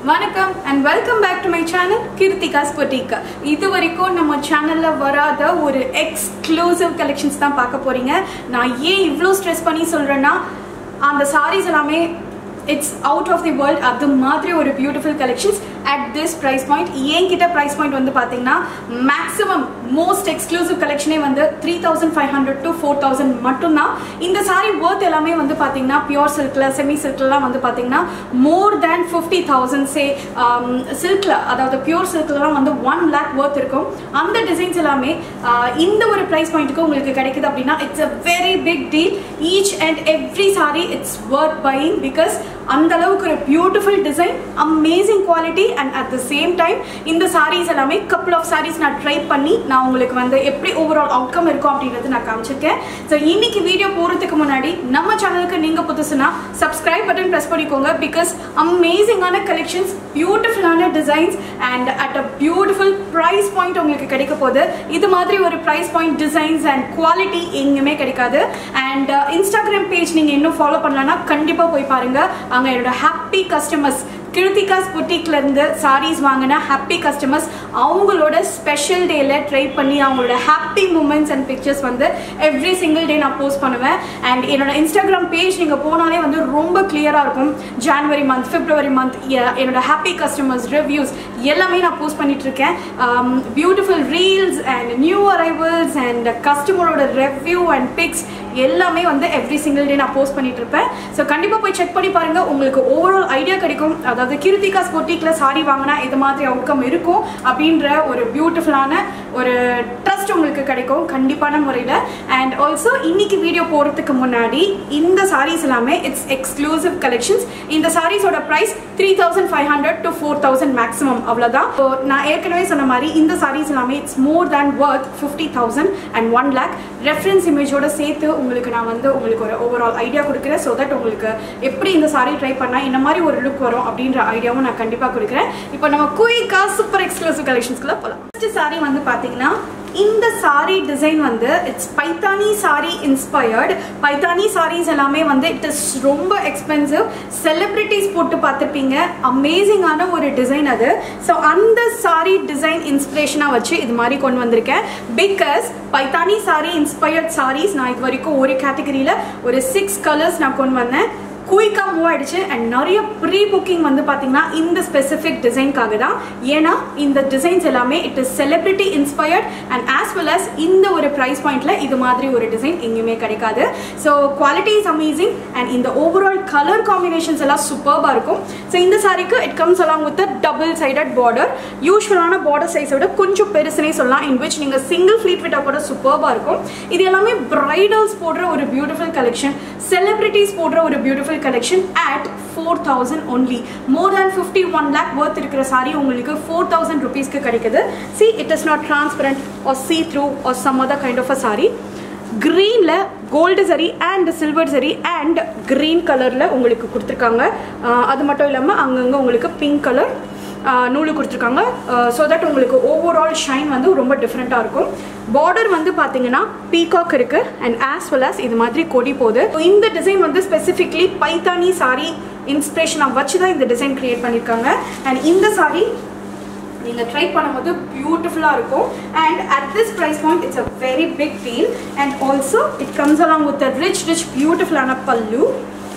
வணக்கம் and welcome back to my channel Keerthika boutique இது வரைக்கும் நம்ம சேனலில் வராத ஒரு எக்ஸ்க்ளூசிவ் கலெக்ஷன்ஸ் தான் பார்க்க போகிறீங்க நான் ஏன் இவ்வளோ ஸ்ட்ரெஸ் பண்ணி சொல்கிறேன்னா அந்த சாரீஸ் எல்லாமே it's out of the world அது மாதிரி ஒரு beautiful collections at this price point என்கிட்ட ப்ரைஸ் பாயிண்ட் வந்து பார்த்தீங்கன்னா மேக்ஸிமம் மோஸ்ட் எக்ஸ்க்ளூசிவ் கலெக்ஷனே வந்து three thousand five hundred to four thousand மட்டும்தான். இந்த சாரி ஒர்த் எல்லாமே வந்து பார்த்தீங்கன்னா பியூர் சில்கில் செமி சில்க்லாம் வந்து பார்த்தீங்கன்னா மோர் தேன் ஃபிஃப்டி தௌசண்ட் சே சில்கில் அதாவது பியூர் சில்க்லாம் வந்து ஒன் லேக் ஒர்த் இருக்கும். அந்த டிசைன்ஸ் எல்லாமே uh, இந்த ஒரு ப்ரைஸ் பாயிண்ட்டுக்கு உங்களுக்கு கிடைக்குது அப்படின்னா it's a very big deal each and every sari it's worth buying because அந்த அளவுக்கு ஒரு beautiful design amazing quality and at the same time இந்த சாரீஸ் எல்லாமே கப்புள் ஆஃப் சாரீஸ் நான் ட்ரை பண்ணி நான் உங்களுக்கு வந்து எப்படி ஓவரால் அவுட்கம் இருக்கும் அப்படின்றது நான் காமிச்சிருக்கேன். ஸோ இன்னைக்கு வீடியோ போகிறதுக்கு முன்னாடி நம்ம சேனலுக்கு நீங்கள் புதுசுனா சப்ஸ்கிரைப் பட்டன் ப்ரெஸ் பண்ணிக்கோங்க பிகாஸ் அமேசிங்கான கலெக்ஷன்ஸ் பியூட்டிஃபுல்லான designs and at a beautiful price point உங்களுக்கு கிடைக்க போகுது. இது மாதிரி ஒரு price point designs and quality எங்கேயுமே கிடைக்காது. அண்ட் இன்ஸ்டாகிராம் பேஜ் நீங்கள் இன்னும் ஃபாலோ பண்ணலன்னா கண்டிப்பாக போய் பாருங்க. அங்கே என்னோட ஹாப்பி கஸ்டமர்ஸ் கிருத்திகாஸ் புட்டிக்ல இருந்து சாரீஸ் வாங்கின ஹாப்பி கஸ்டமர்ஸ் அவங்களோட ஸ்பெஷல் டேல ட்ரை பண்ணி அவங்களோட ஹாப்பி மூமெண்ட்ஸ் அண்ட் பிக்சர்ஸ் வந்து எவ்ரி சிங்கிள் டே நான் போஸ்ட் பண்ணுவேன். அண்ட் என்னோட இன்ஸ்டாகிராம் பேஜ் நீங்கள் போனாலே வந்து ரொம்ப கிளியராக இருக்கும். ஜான்வரி மந்த் பிப்ரவரி மந்த் என்னோட ஹாப்பி கஸ்டமர்ஸ் ரிவ்யூஸ் எல்லாமே நான் போஸ்ட் பண்ணிட்டு இருக்கேன். Beautiful reels and new arrivals and கஸ்டமரோட ரிவ்யூ அண்ட் பிக்ஸ் எல்லாமே வந்து எவ்ரி சிங்கிள் டே நான் போஸ்ட் பண்ணிட்டு இருப்பேன் ஸோ கண்டிப்பாக போய் செக் பண்ணி பாருங்க. உங்களுக்கு ஓவரால் ஐடியா கிடைக்கும். அதாவது கிருத்திகா பொட்டிக்கில் சாரி வாங்கினா இது மாதிரி அவுட்கம் இருக்கும் அப்படின்ற ஒரு பியூட்டிஃபுல்லான ஒரு ட்ரஸ்ட் உங்களுக்கு கிடைக்கும் கண்டிப்பான முறையில். அண்ட் ஆல்சோ இன்னைக்கு வீடியோ போகிறதுக்கு முன்னாடி இந்த சாரீஸ் எல்லாமே இட்ஸ் எக்ஸ்க்ளூசிவ் கலெக்ஷன்ஸ் இந்த சாரீஸோட price three thousand five hundred to four thousand maximum அவ்வளோதான் ஸோ நான் ஏற்கனவே சொன்ன மாதிரி இந்த சாரீஸ் எல்லாமே it's more than worth fifty thousand and one lakh reference இமேஜோட சேர்த்து உங்களுக்கு நான் வந்து உங்களுக்கு ஒரு ஓவரால் ஐடியா கொடுக்குறேன். ஸோ தட் உங்களுக்கு எப்படி இந்த சாரி ட்ரை பண்ணால் இந்த மாதிரி ஒரு லுக் வரும் அப்படின்ற ஐடியாவும் நான் கண்டிப்பாக கொடுக்குறேன். இப்போ நம்ம குயிக்காக சூப்பர் எக்ஸ்க்ளூசிவ் கலெக்ஷன்ஸ்குள்ளே போகலாம் ஃபஸ்ட்டு சாரி வந்து பார்த்தீங்கன்னா இந்த சாரி டிசைன் வந்து it's Paithani sari inspired Paithani saris எல்லாமே வந்து இட் இஸ் ரொம்ப எக்ஸ்பென்சிவ் செலிப்ரிட்டிஸ் போட்டு பார்த்துருப்பீங்க. அமேசிங்கான ஒரு டிசைன் அது. ஸோ அந்த சாரி டிசைன் இன்ஸ்பிரேஷனாக வச்சு இது மாதிரி கொண்டு வந்திருக்கேன். Because Paithani sari inspired saris நான் இது வரைக்கும் ஒரு கேட்டகரியில் ஒரு சிக்ஸ் கலர்ஸ் நான் கொண்டு வந்தேன். குயிக்காக மூவ் ஆயிடுச்சு. அண்ட் நிறைய ப்ரீ புக்கிங் வந்து பார்த்தீங்கன்னா இந்த ஸ்பெசிஃபிக் டிசைன்காக தான். ஏன்னா இந்த டிசைன்ஸ் எல்லாமே it is celebrity inspired and as well as இந்த ஒரு ப்ரைஸ் பாயிண்ட்ல இது மாதிரி ஒரு டிசைன் எங்கேயுமே கிடைக்காது. So quality is amazing and இந்த ஓவரால் கலர் காம்பினேஷன்ஸ் எல்லாம் சூப்பர்பாக இருக்கும். ஸோ இந்த சாரிக்கு it comes along with double sided border யூஸ்வலான border சைஸை விட கொஞ்சம் பெருசுனே சொல்லலாம். இன் விச் நீங்கள் சிங்கிள் ஃப்ளீட் விட்டால் கூட சூப்பர்பாக இருக்கும். இது எல்லாமே பிரைடல்ஸ் போடுற ஒரு பியூட்டிஃபுல் கலெக்ஷன் செலிபிரிட்டிஸ் போடுற ஒரு beautiful collection at four thousand only more than fifty one lakh worth இருக்கிற சாரி உங்களுக்கு ஃபோர் தௌசண்ட் ருபீஸ்க்கு கிடைக்குது. See it is not transparent or see through or some other kind of a sari க்ரீனில் gold zari and silver zari and green கலரில் உங்களுக்கு கொடுத்துருக்காங்க. அது மட்டும் இல்லாமல் அங்கங்கே உங்களுக்கு பிங்க் கலர் நூல் கொடுத்துருக்காங்க. ஸோ தட் உங்களுக்கு ஓவரால் ஷைன் வந்து ரொம்ப டிஃப்ரெண்ட்டாக இருக்கும். பார்டர் வந்து பார்த்தீங்கன்னா பீகாக் இருக்குது அண்ட் ஆஸ் வெல் ஆஸ் இது மாதிரி கொடி போகுது. இந்த டிசைன் வந்து ஸ்பெசிஃபிக்லி பைத்தானி சாரி இன்ஸ்பிரேஷனாக வச்சு தான் இந்த டிசைன் கிரியேட் பண்ணியிருக்காங்க அண்ட் இந்த சாரி நீங்கள் ட்ரை பண்ணும்போது பியூட்டிஃபுல்லாக இருக்கும். And at this price point it's a very big deal and also it comes along with rich rich பியூட்டிஃபுல்லான pallu.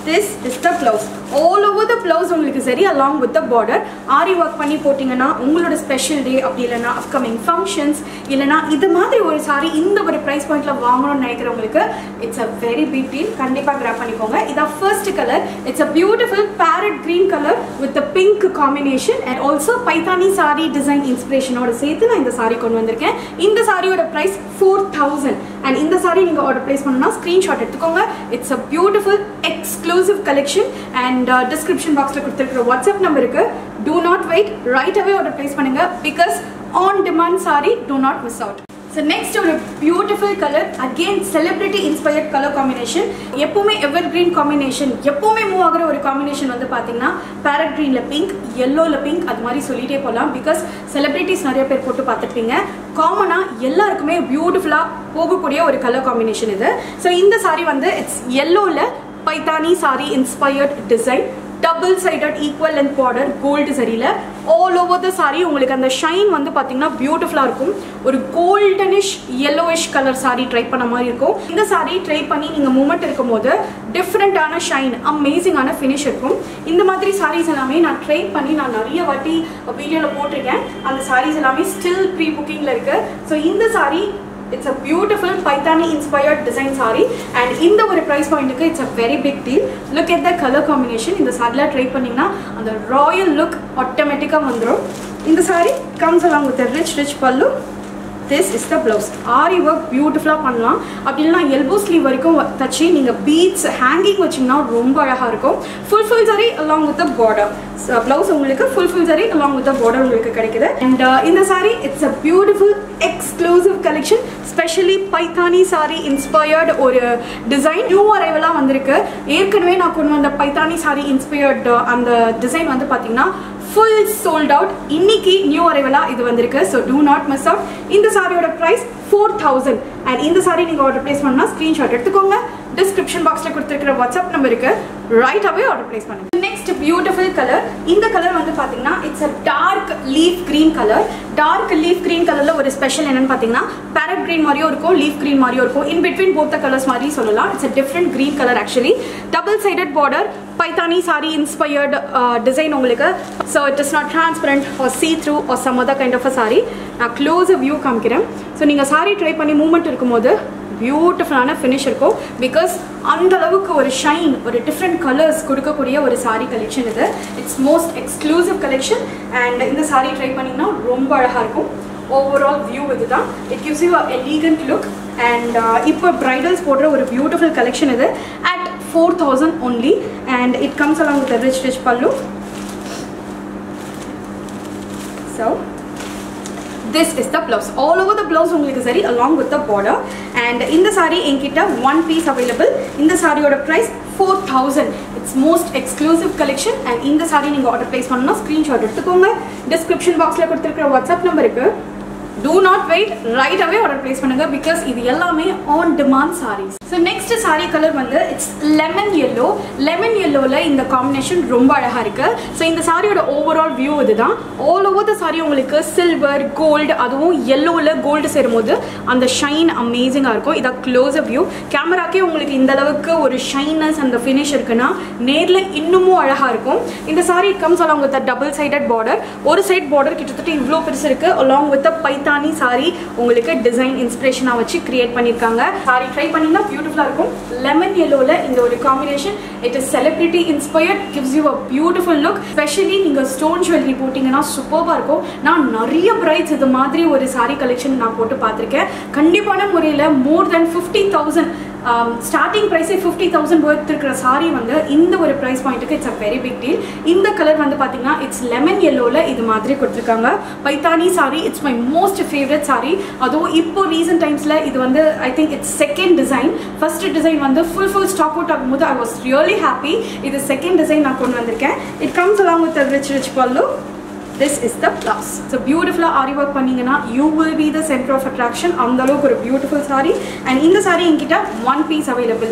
This is the blouse all over the blouse உங்களுக்கு zari along with the border aari work பண்ணி போட்டிங்கன்னா உங்களோட special day அப்படி இல்லைனா upcoming functions இல்லைனா இது மாதிரி ஒரு சாரி இந்த ஒரு ப்ரைஸ் பாயிண்ட்டில் வாங்கணும்னு நினைக்கிறவங்களுக்கு it's a very big deal கண்டிப்பாக கிராப் பண்ணிக்கோங்க. இதான் first colour it's a beautiful parrot green colour with pink combination and also Paithani sari design இன்ஸ்பிரேஷனோட சேர்த்து நான் இந்த சாரி கொண்டு வந்திருக்கேன். இந்த சாரியோட ப்ரைஸ் ஃபோர் தௌசண்ட் அண்ட் இந்த சாரி நீங்கள் ஆர்டர் ப்ளேஸ் பண்ணணும்னா ஸ்க்ரீன்ஷாட் எடுத்துக்கோங்க. It's a beautiful exclusive collection and description பாக்ஸில் கொடுத்துருக்குற வாட்ஸ்அப் நம்பருக்கு do not wait right away order place பண்ணுங்க. Because on demand sari do not miss out so next ஒரு beautiful colour again celebrity inspired colour combination எப்பவுமே evergreen combination எப்பவுமே move ஆகிற ஒரு combination வந்து பார்த்தீங்கன்னா பேரட் க்ரீனில் பிங்க் எல்லோவில் பிங்க் அது மாதிரி சொல்லிட்டே போகலாம். பிகாஸ் செலிப்ரிட்டிஸ் நிறைய பேர் போட்டு பார்த்துருப்பீங்க. காமனாக எல்லாருக்குமே பியூட்டிஃபுல்லாக போகக்கூடிய ஒரு கலர் காம்பினேஷன் இது. ஸோ இந்த சாரி வந்து it's எல்லோவில் Paithani sari inspired design double sided equal length border gold சரியில் all over the sorry உங்களுக்கு அந்த ஷைன் வந்து பார்த்தீங்கன்னா பியூட்டிஃபுல்லாக இருக்கும். ஒரு goldenish yellowish colour sari try பண்ண மாதிரி இருக்கும். இந்த சாரி ட்ரை பண்ணி நீங்கள் மூமெண்ட் இருக்கும்போது டிஃப்ரெண்ட்டான ஷைன் அமேசிங்கான ஃபினிஷ் இருக்கும். இந்த மாதிரி சாரீஸ் எல்லாமே நான் ட்ரை பண்ணி நான் நிறைய வாட்டி வீடியோவில் போட்டிருக்கேன். அந்த சாரீஸ் எல்லாமே ஸ்டில் ப்ரீ புக்கிங்கில் இருக்குது ஸோ இந்த sari it's a beautiful Paithani inspired design sari and இந்த ஒரு ப்ரைஸ் பாயிண்ட்டுக்கு it's a very big deal look at the colour combination இந்த சாரில் ட்ரை பண்ணிங்கன்னா அந்த ராயல் லுக் ஆட்டோமேட்டிக்காக வந்துடும் இந்த sari comes along with rich rich pallu this is the blouse aari work பியூட்டிஃபுல்லாக பண்ணலாம். அப்படி இல்லைனா எல்போ ஸ்லீவ் வரைக்கும் தச்சு நீங்கள் பீட்ஸ் ஹேங்கிங் வச்சிங்கன்னா ரொம்ப அழகாக இருக்கும். Full full zari along with the border blouse உங்களுக்கு full full zari along with the border உங்களுக்கு கிடைக்குது. அண்ட் uh, இந்த sari it's a beautiful exclusive collection specially Paithani sari inspired ஒரு டிசைன் நியூ அரைவலாக வந்திருக்கு. ஏற்கனவே நான் கொண்டு வந்த பைத்தானி சாரி இன்ஸ்பயர்டு அந்த டிசைன் வந்து பார்த்தீங்கன்னா ஃபுல் சோல்ட் அவுட் இன்னைக்கு நியூ அரைவலாக இது வந்திருக்கு. So do not miss out இந்த சாரியோட ப்ரைஸ் ஃபோர் தௌசண்ட் அண்ட் இந்த சாரி நீங்கள் ஆர்டர் ப்ளேஸ் பண்ணால் ஸ்க்ரீன்ஷாட் எடுத்துக்கோங்க. டிஸ்கிரிப்ஷன் பாக்ஸில் கொடுத்துருக்கிற வாட்ஸ்அப் நம்பருக்கு ரைட் அவே ஆர்டர் பிளேஸ் பண்ணுங்க. நெக்ஸ்ட் பியூட்டிஃபுல் கலர் இந்த கலர் வந்து பார்த்தீங்கன்னா it's a dark leaf green colour dark leaf green கலரில் ஒரு ஸ்பெஷல் என்னன்னு பார்த்தீங்கன்னா பேரட் க்ரீன் மாதிரியும் இருக்கும் லீஃப் க்ரீன் மாதிரியும் இருக்கும். இன் பிட்வீன் போத்த கலர்ஸ் மாதிரி சொல்லலாம். It's a different green colour actually double sided border Paithani sari inspired design உங்களுக்கு so it is not transparent or see through or some other kind of a sari நான் close view காமிக்கிறேன் so நீங்கள் sorry try பண்ணி moment இருக்கும்போது பியூட்டிஃபுல்லான finish இருக்கும் because அந்த அளவுக்கு ஒரு ஷைன் ஒரு டிஃப்ரெண்ட் கலர்ஸ் கொடுக்கக்கூடிய ஒரு சாரி கலெக்ஷன் இது it's most exclusive collection and இந்த சாரி ட்ரை பண்ணிங்கன்னா ரொம்ப அழகாக இருக்கும் ஓவரால் வியூ இதுதான் it gives you elegant look and இப்போ ப்ரைடல்ஸ் போடுற ஒரு பியூட்டிஃபுல் கலெக்ஷன் இது at four thousand only and it comes along with rich rich pallu so this is the blouse all over the blouse உங்களுக்கு சரி along with the border and இந்த sorry என்கிட்ட one piece available இந்த சாரியோட price four thousand it's most exclusive collection and இந்த sorry நீங்கள் order place பண்ணணும்னா screenshot எடுத்துக்கோங்க டிஸ்கிரிப்ஷன் பாக்ஸில் கொடுத்துருக்கிற வாட்ஸ்அப் நம்பருக்கு Do not wait right away order place பண்ணுங்க பிகாஸ் இது எல்லாமே on demand saris so next sari colour வந்து இட்ஸ் லெமன் எல்லோ லெமன் எல்லோவில் இந்த காம்பினேஷன் ரொம்ப அழகாக இருக்கு. ஸோ இந்த சாரியோட ஓவரால் வியூ இதுதான். ஆல் ஓவர் த சாரி உங்களுக்கு சில்வர் கோல்டு அதுவும் எல்லோவில் கோல்டு சேரும்போது அந்த ஷைன் அமேசிங்காக இருக்கும். இதாக க்ளோஸ் வியூ கேமராக்கே உங்களுக்கு இந்த அளவுக்கு ஒரு ஷைனஸ் அந்த ஃபினிஷ் இருக்குன்னா நேரில் இன்னமும் அழகாக இருக்கும். இந்த sari comes along with double sided border ஒரு சைட் பார்டர் கிட்டத்தட்ட இவ்வளோ பெருசு இருக்கு அலாங் வித் பைத்தான் சாரி உங்களுக்கு டிசைன் இன்ஸ்பிரேஷனாக வச்சு கிரியேட் பண்ணியிருக்காங்க சாரி ட்ரை பண்ணிங்கன்னா பியூட்டிஃபுல்லாக இருக்கும். லெமன் எல்லோவில் இந்த ஒரு combination it is celebrity inspired gives you a beautiful look specially நீங்கள் ஸ்டோன் ஜுவல்லரி போட்டிங்கன்னா சூப்பராக இருக்கும். நான் நிறைய பிரைட்ஸ் இது மாதிரி ஒரு சாரி கலெக்ஷன் நான் போட்டு பார்த்துருக்கேன். கண்டிப்பான முறையில் more than fifty thousand starting ப்ரைஸே fifty thousand worth இருக்கிற சாரி வந்து இந்த ஒரு ப்ரைஸ் பாயிண்ட்டுக்கு it's a very big deal இந்த கலர் வந்து பார்த்தீங்கன்னா இட்ஸ் லெமன் எல்லோவில் இது மாதிரி கொடுத்துருக்காங்க. Paithani saree it's my most favourite saree அதுவும் இப்போ ரீசெண்ட் டைம்ஸில் இது வந்து I think it's second design first design வந்து ஃபுல் ஃபுல் ஸ்டாக் அவுட் ஆகும்போது ஐ வாஸ் ரியலி ஹாப்பி இது செகண்ட் டிசைன் நான் கொண்டு வந்திருக்கேன். It comes along with rich rich pallu this is the blouse so பியூட்டிஃபுல்லாக ஆரி ஒர்க் பண்ணிங்கன்னா you will be the centre of attraction அந்த அளவுக்கு ஒரு பியூட்டிஃபுல் சாரி அண்ட் இந்த சாரி என்கிட்ட ஒன் பீஸ் அவைலபிள்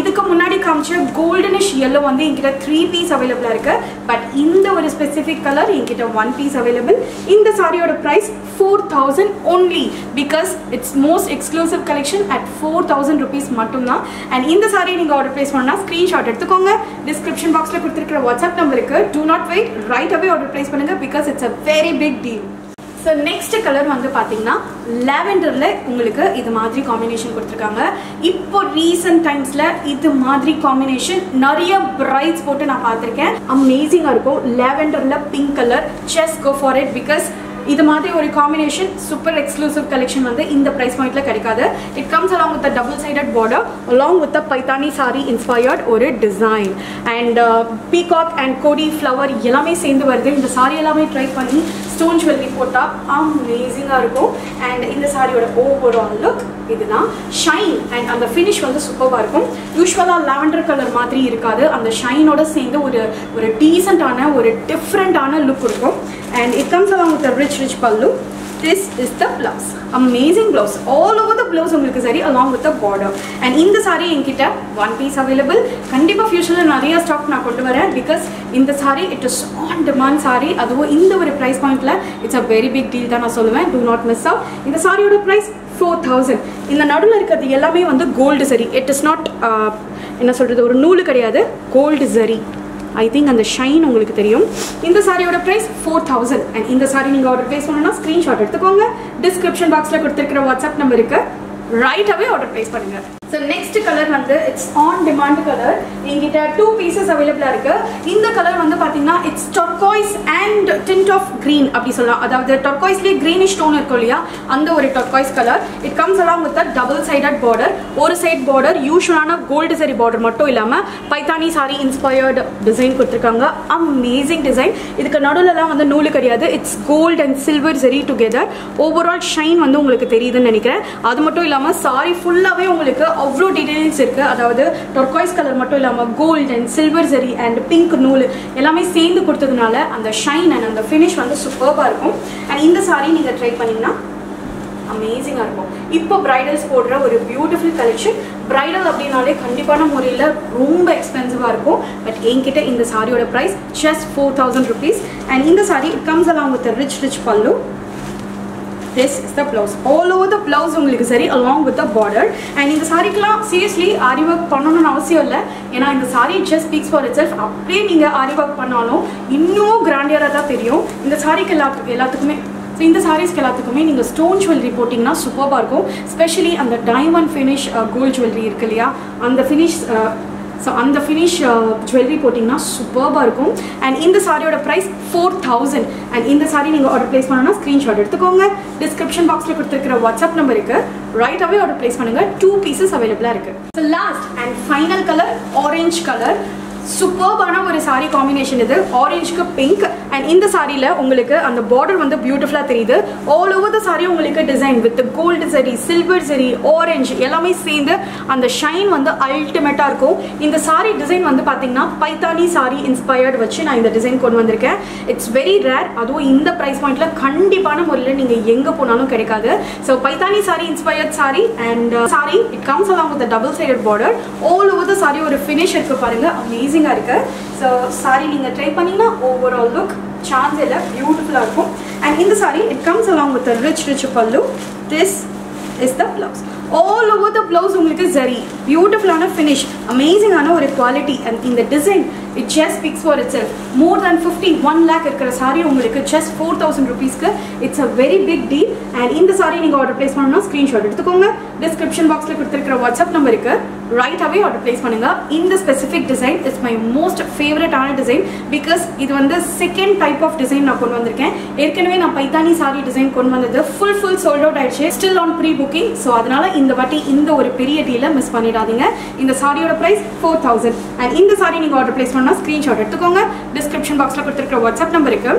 இதுக்கு முன்னாடி காமிச்ச கோல்டனிஷ் எல்லோ வந்து என்கிட்ட த்ரீ பீஸ் அவைலபிளாக இருக்கு. பட் இந்த ஒரு ஸ்பெசிஃபிக் கலர் என்கிட்ட ஒன் பீஸ் அவைலபிள் இந்த சாரியோட price four thousand only because it's most exclusive collection at four thousand rupees மட்டும்தான். அண்ட் இந்த சாரியை நீங்கள் ஆர்டர் ப்ளேஸ் பண்ணால் ஸ்க்ரீன்ஷாட் எடுத்துக்கோங்க. டிஸ்கிரிப்ஷன் பாக்ஸில் கொடுத்துருக்கிற வாட்ஸ்அப் நம்பருக்கு do not wait right away order place பண்ணுங்க. Because it's a very big deal so next colour வந்து பார்த்தீங்கன்னா லாவெண்டரில் உங்களுக்கு இது மாதிரி காம்பினேஷன் கொடுத்துருக்காங்க. இப்போ ரீசெண்ட் டைம்ஸில் இது மாதிரி காம்பினேஷன் நிறைய பிரைட்ஸ் போட்டு நான் பார்த்துருக்கேன். அமேசிங்காக இருக்கும். லாவெண்டரில் pink colour chess go for it because இது மாதிரி ஒரு காம்பினேஷன் சூப்பர் எக்ஸ்க்ளூசிவ் கலெக்ஷன் வந்து இந்த ப்ரைஸ் பாயிண்ட்ல கிடைக்காது. It comes along with double sided border along with Paithani saree inspired ஒரு டிசைன் அண்ட் பீகாக் அண்ட் கோடி ஃப்ளவர் எல்லாமே சேர்ந்து வருது. இந்த சாரி எல்லாமே ட்ரை பண்ணி ஸ்டோன் ஜுவல்லரி போட்டால் அமேசிங்காக இருக்கும். அண்ட் இந்த சாரியோட ஓவரால் லுக் இதுதான். ஷைன் அண்ட் அந்த ஃபினிஷ் வந்து சூப்பராக இருக்கும். யூஸ்வலாக லாவெண்டர் கலர் மாதிரி இருக்காது. அந்த ஷைனோட சேர்ந்து ஒரு ஒரு டீசெண்டான ஒரு டிஃப்ரெண்ட்டான லுக் இருக்கும் and comes along with a rich rich pallu this is the blouse. Amazing blouse. All over the blouse உங்களுக்கு zari along with the border. And இந்த saree என்கிட்ட ஒன் பீஸ் அவைலபிள் கண்டிப்பாக ஃபியூச்சரில் நிறைய ஸ்டாக் நான் கொண்டு வரேன். பிகாஸ் இந்த saree it is on demand saree. அதுவும் இந்த ஒரு price pointல it's a very big deal தான் நான் சொல்லுவேன். Do not miss out. இந்த saree ப்ரைஸ் ஃபோர் தௌசண்ட் இந்த நடுவில் இருக்கிறது எல்லாமே வந்து கோல்டு சரி இட் இஸ் நாட் என்ன சொல்கிறது ஒரு நூல் கிடையாது. கோல்டு சரி ஐ திங்க் அந்த ஷைன் உங்களுக்கு தெரியும். இந்த சாரியோட ப்ரைஸ் ஃபோர் தௌசண்ட் அண்ட் இந்த சாரி நீங்கள் ஆர்டர் ப்ளேஸ் பண்ணணும்னா ஸ்க்ரீன்ஷாட் எடுத்துக்கோங்க. டிஸ்கிரிப்ஷன் பாக்ஸில் கொடுத்துருக்கிற வாட்ஸ்அப் நம்பருக்கு ரைட்டாகவே ஆர்டர் ப்ளேஸ் பண்ணுங்க. ஸோ நெக்ஸ்ட் கலர் வந்து இட்ஸ் ஆன் டிமாண்ட் கலர் எங்கிட்ட டூ பீசஸ் அவைலபிளாக இருக்குது இந்த கலர் வந்து பார்த்தீங்கன்னா it's turquoise and tint of green அப்படி சொல்லலாம். அதாவது டொர்காய்ஸ்லேயே க்ரீனிஷ் டோன் இருக்கும் இல்லையா? அந்த ஒரு turquoise colour it comes along with double sided border ஒரு சைட் பார்டர் யூஸ்வலான கோல்டு சரி பார்டர் மட்டும் இல்லாமல் பைத்தானி சாரி இன்ஸ்பயர்டு டிசைன் கொடுத்துருக்காங்க. அமேசிங் டிசைன் இதுக்கு நடுவில்லாம் வந்து நூல் கிடையாது. It's gold and silver zari together overall shine வந்து உங்களுக்கு தெரியுதுன்னு நினைக்கிறேன். அது மட்டும் இல்லாமல் சாரி ஃபுல்லாகவே உங்களுக்கு அவ்வளோ டீட்டெயில்ஸ் இருக்குது அதாவது டொர்காய்ஸ் கலர் மட்டும் இல்லாமல் gold and silver zari and pink நூல் எல்லாமே சேர்ந்து கொடுத்ததுனால அந்த ஷைன் அண்ட் அந்த ஃபினிஷ் வந்து சூப்பர்பாக இருக்கும். அண்ட் இந்த சாரீ நீங்கள் ட்ரை பண்ணிங்கன்னா அமேசிங்காக இருக்கும். இப்போ பிரைடல்ஸ் போடுற ஒரு பியூட்டிஃபுல் கலெக்ஷன் பிரைடல் அப்படின்னாலே கண்டிப்பான முறையில் ரொம்ப எக்ஸ்பென்சிவாக இருக்கும். பட் என்கிட்ட இந்த சாரியோட price just four thousand rupees and இந்த saree it comes along with rich rich pallu this is the blouse all over the blouse உங்களுக்கு zari along with the border and இந்த சாரிக்கெலாம் சீரியஸ்லி ஆரி ஒர்க் பண்ணணும்னு அவசியம் இல்லை. ஏன்னா இந்த saree just speaks for itself அப்படியே நீங்கள் ஆரி ஒர்க் பண்ணாலும் இன்னும் கிராண்டியராக தான் தெரியும். இந்த சாரிக்கு எல்லாத்துக்கும் எல்லாத்துக்குமே. ஸோ இந்த சாரீஸ்க்கு எல்லாத்துக்குமே நீங்கள் ஸ்டோன் ஜுவல்லரி போட்டிங்கன்னா சூப்பராக இருக்கும். ஸ்பெஷலி அந்த டைமண்ட் ஃபினிஷ் கோல்ட் ஜுவல்லரி இருக்கு இல்லையா? அந்த ஃபினிஷ் ஸோ அந்த ஃபினிஷ் ஜுவல்லரி போட்டிங்கன்னா சூப்பர்பாக இருக்கும். அண்ட் இந்த சாரியோட ப்ரைஸ் ஃபோர் தௌசண்ட் அண்ட் இந்த சாரி நீங்கள் ஆர்டர் ப்ளேஸ் பண்ணணும்னா ஸ்க்ரீன்ஷாட் எடுத்துக்கோங்க. டிஸ்கிரிப்ஷன் பாக்ஸில் கொடுத்துருக்கிற வாட்ஸ்அப் நம்பருக்கு ரைட்டாகவே ஆர்டர் ப்ளேஸ் பண்ணுங்கள் டூ பீசஸ் அவைலபிளாக இருக்குது so last and final colour orange colour சூப்பர்பான ஒரு சாரி காம்பினேஷன் இது. ஆரஞ்சுக்கு பிங்க் அண்ட் இந்த சாரியில் உங்களுக்கு அந்த பார்டர் வந்து பியூட்டிஃபுல்லாக தெரியுது. ஆல் ஓவர் த சாரி உங்களுக்கு design with gold zari silver zari orange எல்லாமே சேர்ந்து அந்த ஷைன் வந்து அல்டிமேட்டாக இருக்கும். இந்த சாரி டிசைன் வந்து பார்த்தீங்கன்னா பைத்தானி சாரி இன்ஸ்பயர்ட் வச்சு நான் இந்த டிசைன் கொண்டு வந்திருக்கேன். இட்ஸ் வெரி ரேர் அதுவும் இந்த ப்ரைஸ் பாயிண்ட்டில் கண்டிப்பான முறையில் நீங்கள் எங்கே போனாலும் கிடைக்காது. So Paithani saree inspired saree and saree it comes along with double sided border all over the saree ஒரு ஃபினிஷ் இருக்கு பாருங்க. அமேசிங்காக இருக்கு. ஸோ சாரி நீங்கள் ட்ரை பண்ணீங்கன்னா ஓவரால் லுக் சான்ஸ் இல்லை பியூட்டிஃபுல்லாக இருக்கும். அண்ட் இந்த saree it comes along with rich rich pallu this is the blouse all over the blouse உங்களுக்கு சரி பியூட்டிஃபுல்லான ஃபினிஷ் அமேசிங்கான ஒரு குவாலிட்டி அண்ட் இந்த design it just speaks for itself more than fifty one lakh இருக்கிற sorry உங்களுக்கு just four thousand ருபீஸ்க்கு it's a very big deal and இந்த sorry நீங்கள் ஆர்டர் ப்ளேஸ் பண்ணணும்னா ஸ்க்ரீன்ஷாட் எடுத்துக்கோங்க. டிஸ்கிரிப்ஷன் பாக்ஸில் கொடுத்துருக்கிற வாட்ஸ்அப் நம்பருக்கு ரைட்டாகவே ஆர்டர் பிளேஸ் பண்ணுங்க. இந்த specific design it's my most ஃபேவரட்டான டிசைன் பிகாஸ் இது வந்து செகண்ட் டைப் ஆஃப் டிசைன் நான் கொண்டு வந்திருக்கேன். ஏற்கனவே நான் பைத்தானி சாரி டிசைன் கொண்டு வந்தது ஃபுல் ஃபுல் சோல்ட் அவுட் ஆயிடுச்சு. Still on pre booking so அதனால இந்த வாட்டி இந்த ஒரு பெரிய டீலை மிஸ் பண்ணிடாதீங்க. இந்த சாரியோட ப்ரைஸ் ஃபோர் தௌசண்ட் அண்ட் இந்த சாரி நீங்கள் ஆர்டர் ப்ளேஸ் பண்ணால் ஸ்க்ரீன்ஷாட் எடுத்துக்கோங்க. டிஸ்கிரிப்ஷன் பாக்ஸில் கொடுத்துருக்கிற வாட்ஸ்அப் நம்பருக்கு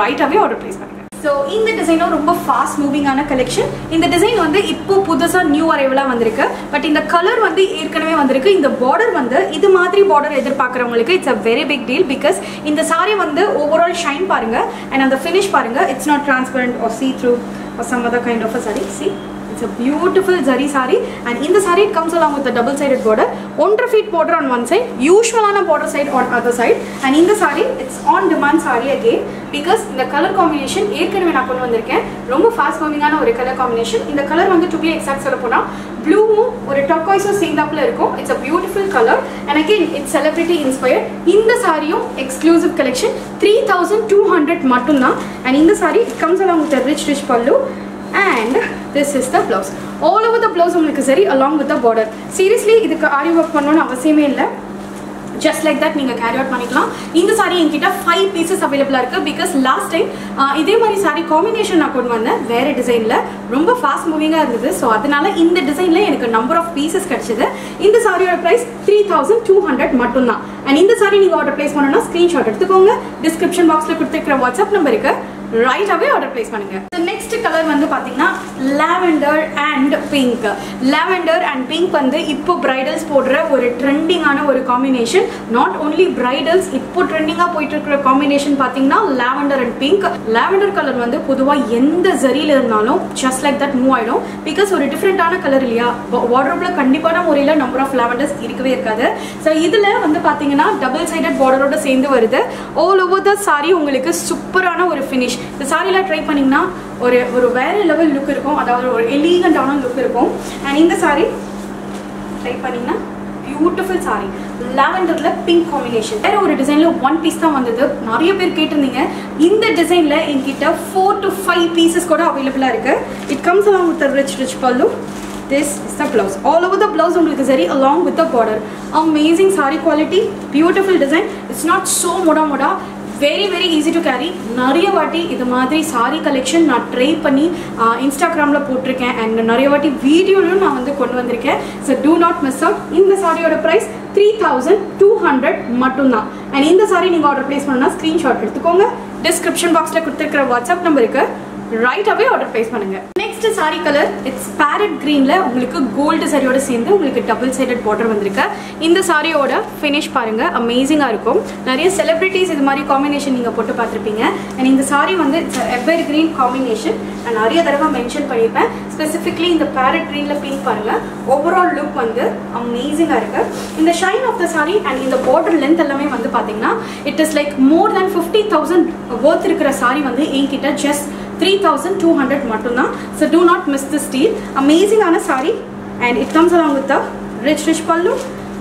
ரைட்டாகவே ஆர்டர் ப்ளேஸ் பண்ணுங்கள் ஸோ இந்த டிசைனும் ரொம்ப ஃபாஸ்ட் மூவிங்கான கலெக்ஷன் இந்த டிசைன் வந்து இப்போ புதுசாக நியூ அரைவலாக வந்திருக்கு. பட் இந்த கலர் வந்து ஏற்கனவே வந்திருக்கு. இந்த பார்டர் வந்து இது மாதிரி border எதிர்பார்க்குறவங்களுக்கு it's a very big deal because இந்த சாரி வந்து ஓவரால் ஷைன் பாருங்க. அண்ட் அந்த ஃபினிஷ் பாருங்க. It's not transparent or see through or some other kind of a saree see it's a beautiful zari saree and இந்த saree it comes along with double sided border ஒன்றரை feet border on one side யூஸ்வலான border side on other side and இந்த saree it's on demand saree again because இந்த colour combination ஏற்கனவே நான் கொண்டு வந்திருக்கேன். ரொம்ப fast மூவிங்கான ஒரு கலர் காம்பினேஷன் இந்த கலர் வந்து டு பி எக்ஸாக்ட் சொல்ல போனால் ப்ளூவும் ஒரு டக்காய்ஸும் சேர்ந்தாப்பில் இருக்கும். It's a beautiful colour and again it's celebrity inspired இந்த சாரியும் exclusive collection three thousand two hundred மட்டும்தான். அண்ட் இந்த saree it comes along with rich rich pallu and this is the blouse all over the blouse உங்களுக்கு zari along with the border seriously இதுக்கு aari work பண்ணணும்னு அவசியமே இல்லை. Just like that நீங்கள் carry out பண்ணிக்கலாம். இந்த சாரி என்கிட்ட ஃபைவ் பீசஸ் அவைலபிளாக இருக்குது பிகாஸ் லாஸ்ட் டைம் இதே மாதிரி சாரி காம்பினேஷன் நான் கொண்டு வந்தேன். வேறு டிசைனில் ரொம்ப ஃபாஸ்ட் மூவிங்காக இருந்தது. ஸோ அதனால இந்த டிசைனில் எனக்கு நம்பர் ஆஃப் பீசஸ் கிடச்சிது. இந்த சாரியோட price three thousand two hundred மட்டும்தான். அண்ட் இந்த சாரி நீங்கள் ஆர்டர் ப்ளேஸ் பண்ணணும்னா ஸ்க்ரீன்ஷாட் எடுத்துக்கோங்க. டிஸ்கிரிப்ஷன் பாக்ஸில் கொடுத்துருக்கிற வாட்ஸ்அப் நம்பருக்கு ரைட்டாகவே ஆர்டர் ப்ளேஸ் பண்ணுங்க. நெக்ஸ்ட் கலர் வந்து பார்த்தீங்கன்னா lavender and pink lavender and pink வந்து இப்போ பிரைடல்ஸ் போடுற ஒரு ட்ரெண்டிங்கான ஒரு காம்பினேஷன் நாட் ஓன்லி பிரைடல்ஸ் இப்போ ட்ரெண்டிங்காக போயிட்டு இருக்கிற காம்பினேஷன் பார்த்தீங்கன்னா lavender and pink lavender colour வந்து பொதுவாக எந்த ஜரியில் இருந்தாலும் ஜஸ்ட் லைக் தட் மூவ் ஆகிடும் பிகாஸ் ஒரு டிஃப்ரெண்ட்டான கலர் இல்லையா? வார்ட்ரோப்ல கண்டிப்பான முறையில் நம்பர் ஆஃப் லாவெண்டர்ஸ் இருக்கவே இருக்காது. ஸோ இதில் வந்து பார்த்தீங்கன்னா டபுள் சைடட் பார்டரோட சேர்ந்து வருது. ஆல் ஓவர் த சாரி உங்களுக்கு சூப்பரான ஒரு ஃபினிஷ் இந்த சாரிலாம் ட்ரை பண்ணிங்கன்னா ஒரு ஒரு வேறு லெவல் லுக் இருக்கும். அதாவது ஒரு எலிகண்டான லுக் இருக்கும். அண்ட் இந்த சாரி ட்ரை பண்ணிங்கன்னா பியூட்டிஃபுல் சாரி லாவெண்டரில் பிங்க் காம்பினேஷன் வேறு ஒரு டிசைனில் ஒன் பீஸ் தான் வந்தது. நிறைய பேர் கேட்டிருந்தீங்க. இந்த டிசைனில் என்கிட்ட ஃபோர் டு ஃபைவ் பீசஸ் கூட அவைலபிளாக இருக்கு. It comes along with rich rich pallu this is the blouse all over the blouse உங்களுக்கு zari along with the border amazing saree quality beautiful design it's not so மொடா மொடா very very easy to carry நிறைய வாட்டி இது மாதிரி sorry collection நான் try பண்ணி இன்ஸ்டாகிராமில் போட்டிருக்கேன். அண்ட் நிறைய வாட்டி வீடியோலையும் நான் வந்து கொண்டு வந்திருக்கேன். So do not miss out இந்த சாரியோட price three thousand two hundred மட்டும்தான். அண்ட் இந்த சாரி நீங்கள் ஆர்டர் ப்ளேஸ் பண்ணால் ஸ்க்ரீன்ஷாட் எடுத்துக்கோங்க. டிஸ்கிரிப்ஷன் பாக்ஸில் கொடுத்துருக்கிற வாட்ஸ்அப் நம்பருக்கு ரைட்டாகவே ஆர்டர் ப்ளேஸ் பண்ணுங்கள் next saree colour it's parrot கிரீன்ல உங்களுக்கு கோல்டு சாரியோட சேர்ந்து உங்களுக்கு டபுள் சைடட் பார்டர் வந்திருக்கு. இந்த சாரியோட ஃபினிஷ் பாருங்க அமேசிங்காக இருக்கும். நிறைய செலிபிரிட்டிஸ் இது மாதிரி காம்பினேஷன் நீங்கள் போட்டு பார்த்துருப்பீங்க. அண்ட் இந்த சாரி வந்து இட்ஸ் எவர் கிரீன் காம்பினேஷன் நான் நிறைய தடவை மென்ஷன் பண்ணியிருப்பேன். ஸ்பெசிஃபிக்லி இந்த பேரட் கிரீன்ல பிங்க் பாருங்க. ஓவரால் லுக் வந்து அமேசிங்காக இருக்கு. இந்த shine of the saree and இந்த பார்டர் லென்த் எல்லாமே வந்து பார்த்தீங்கன்னா it is like more than fifty thousand worth இருக்கிற சாரி வந்து என்கிட்ட just three thousand two hundred மட்டும்தான். So do not miss the steal அமேசிங்கான saree and it comes along with the rich rich pallu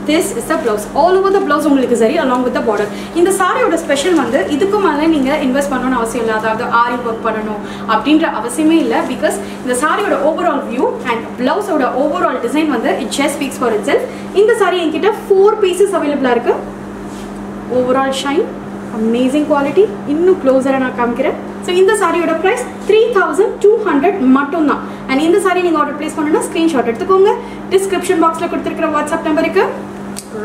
this is the blouse all over the blouse உங்களுக்கு சரி along with the border இந்த சாரியோட special வந்து இதுக்கு மேலே நீங்கள் இன்வெஸ்ட் பண்ணணும்னு அவசியம் இல்லை. அதாவது ஆரி ஒர்க் பண்ணணும் அப்படின்ற அவசியமே இல்லை. பிகாஸ் இந்த சாரியோட ஓவரால் வியூ அண்ட் ப்ளவுஸோட ஓவரால் டிசைன் வந்து it just speaks for itself இந்த சாரி என்கிட்ட ஃபோர் பீசஸ் அவைலபிளாக இருக்குது ஓவரால் ஷைன் அமேசிங் குவாலிட்டி இன்னும் க்ளோஸராக நான் காமிக்கிறேன். ஸோ இந்த சாரியோட price three thousand two hundred மட்டும்தான். அண்ட் இந்த சாரி நீங்கள் ஆர்டர் ப்ளேஸ் பண்ணணும்னா ஸ்க்ரீன்ஷாட் எடுத்துக்கோங்க. டிஸ்கிரிப்ஷன் பாக்ஸில் கொடுத்துருக்கிற வாட்ஸ்அப் நம்பருக்கு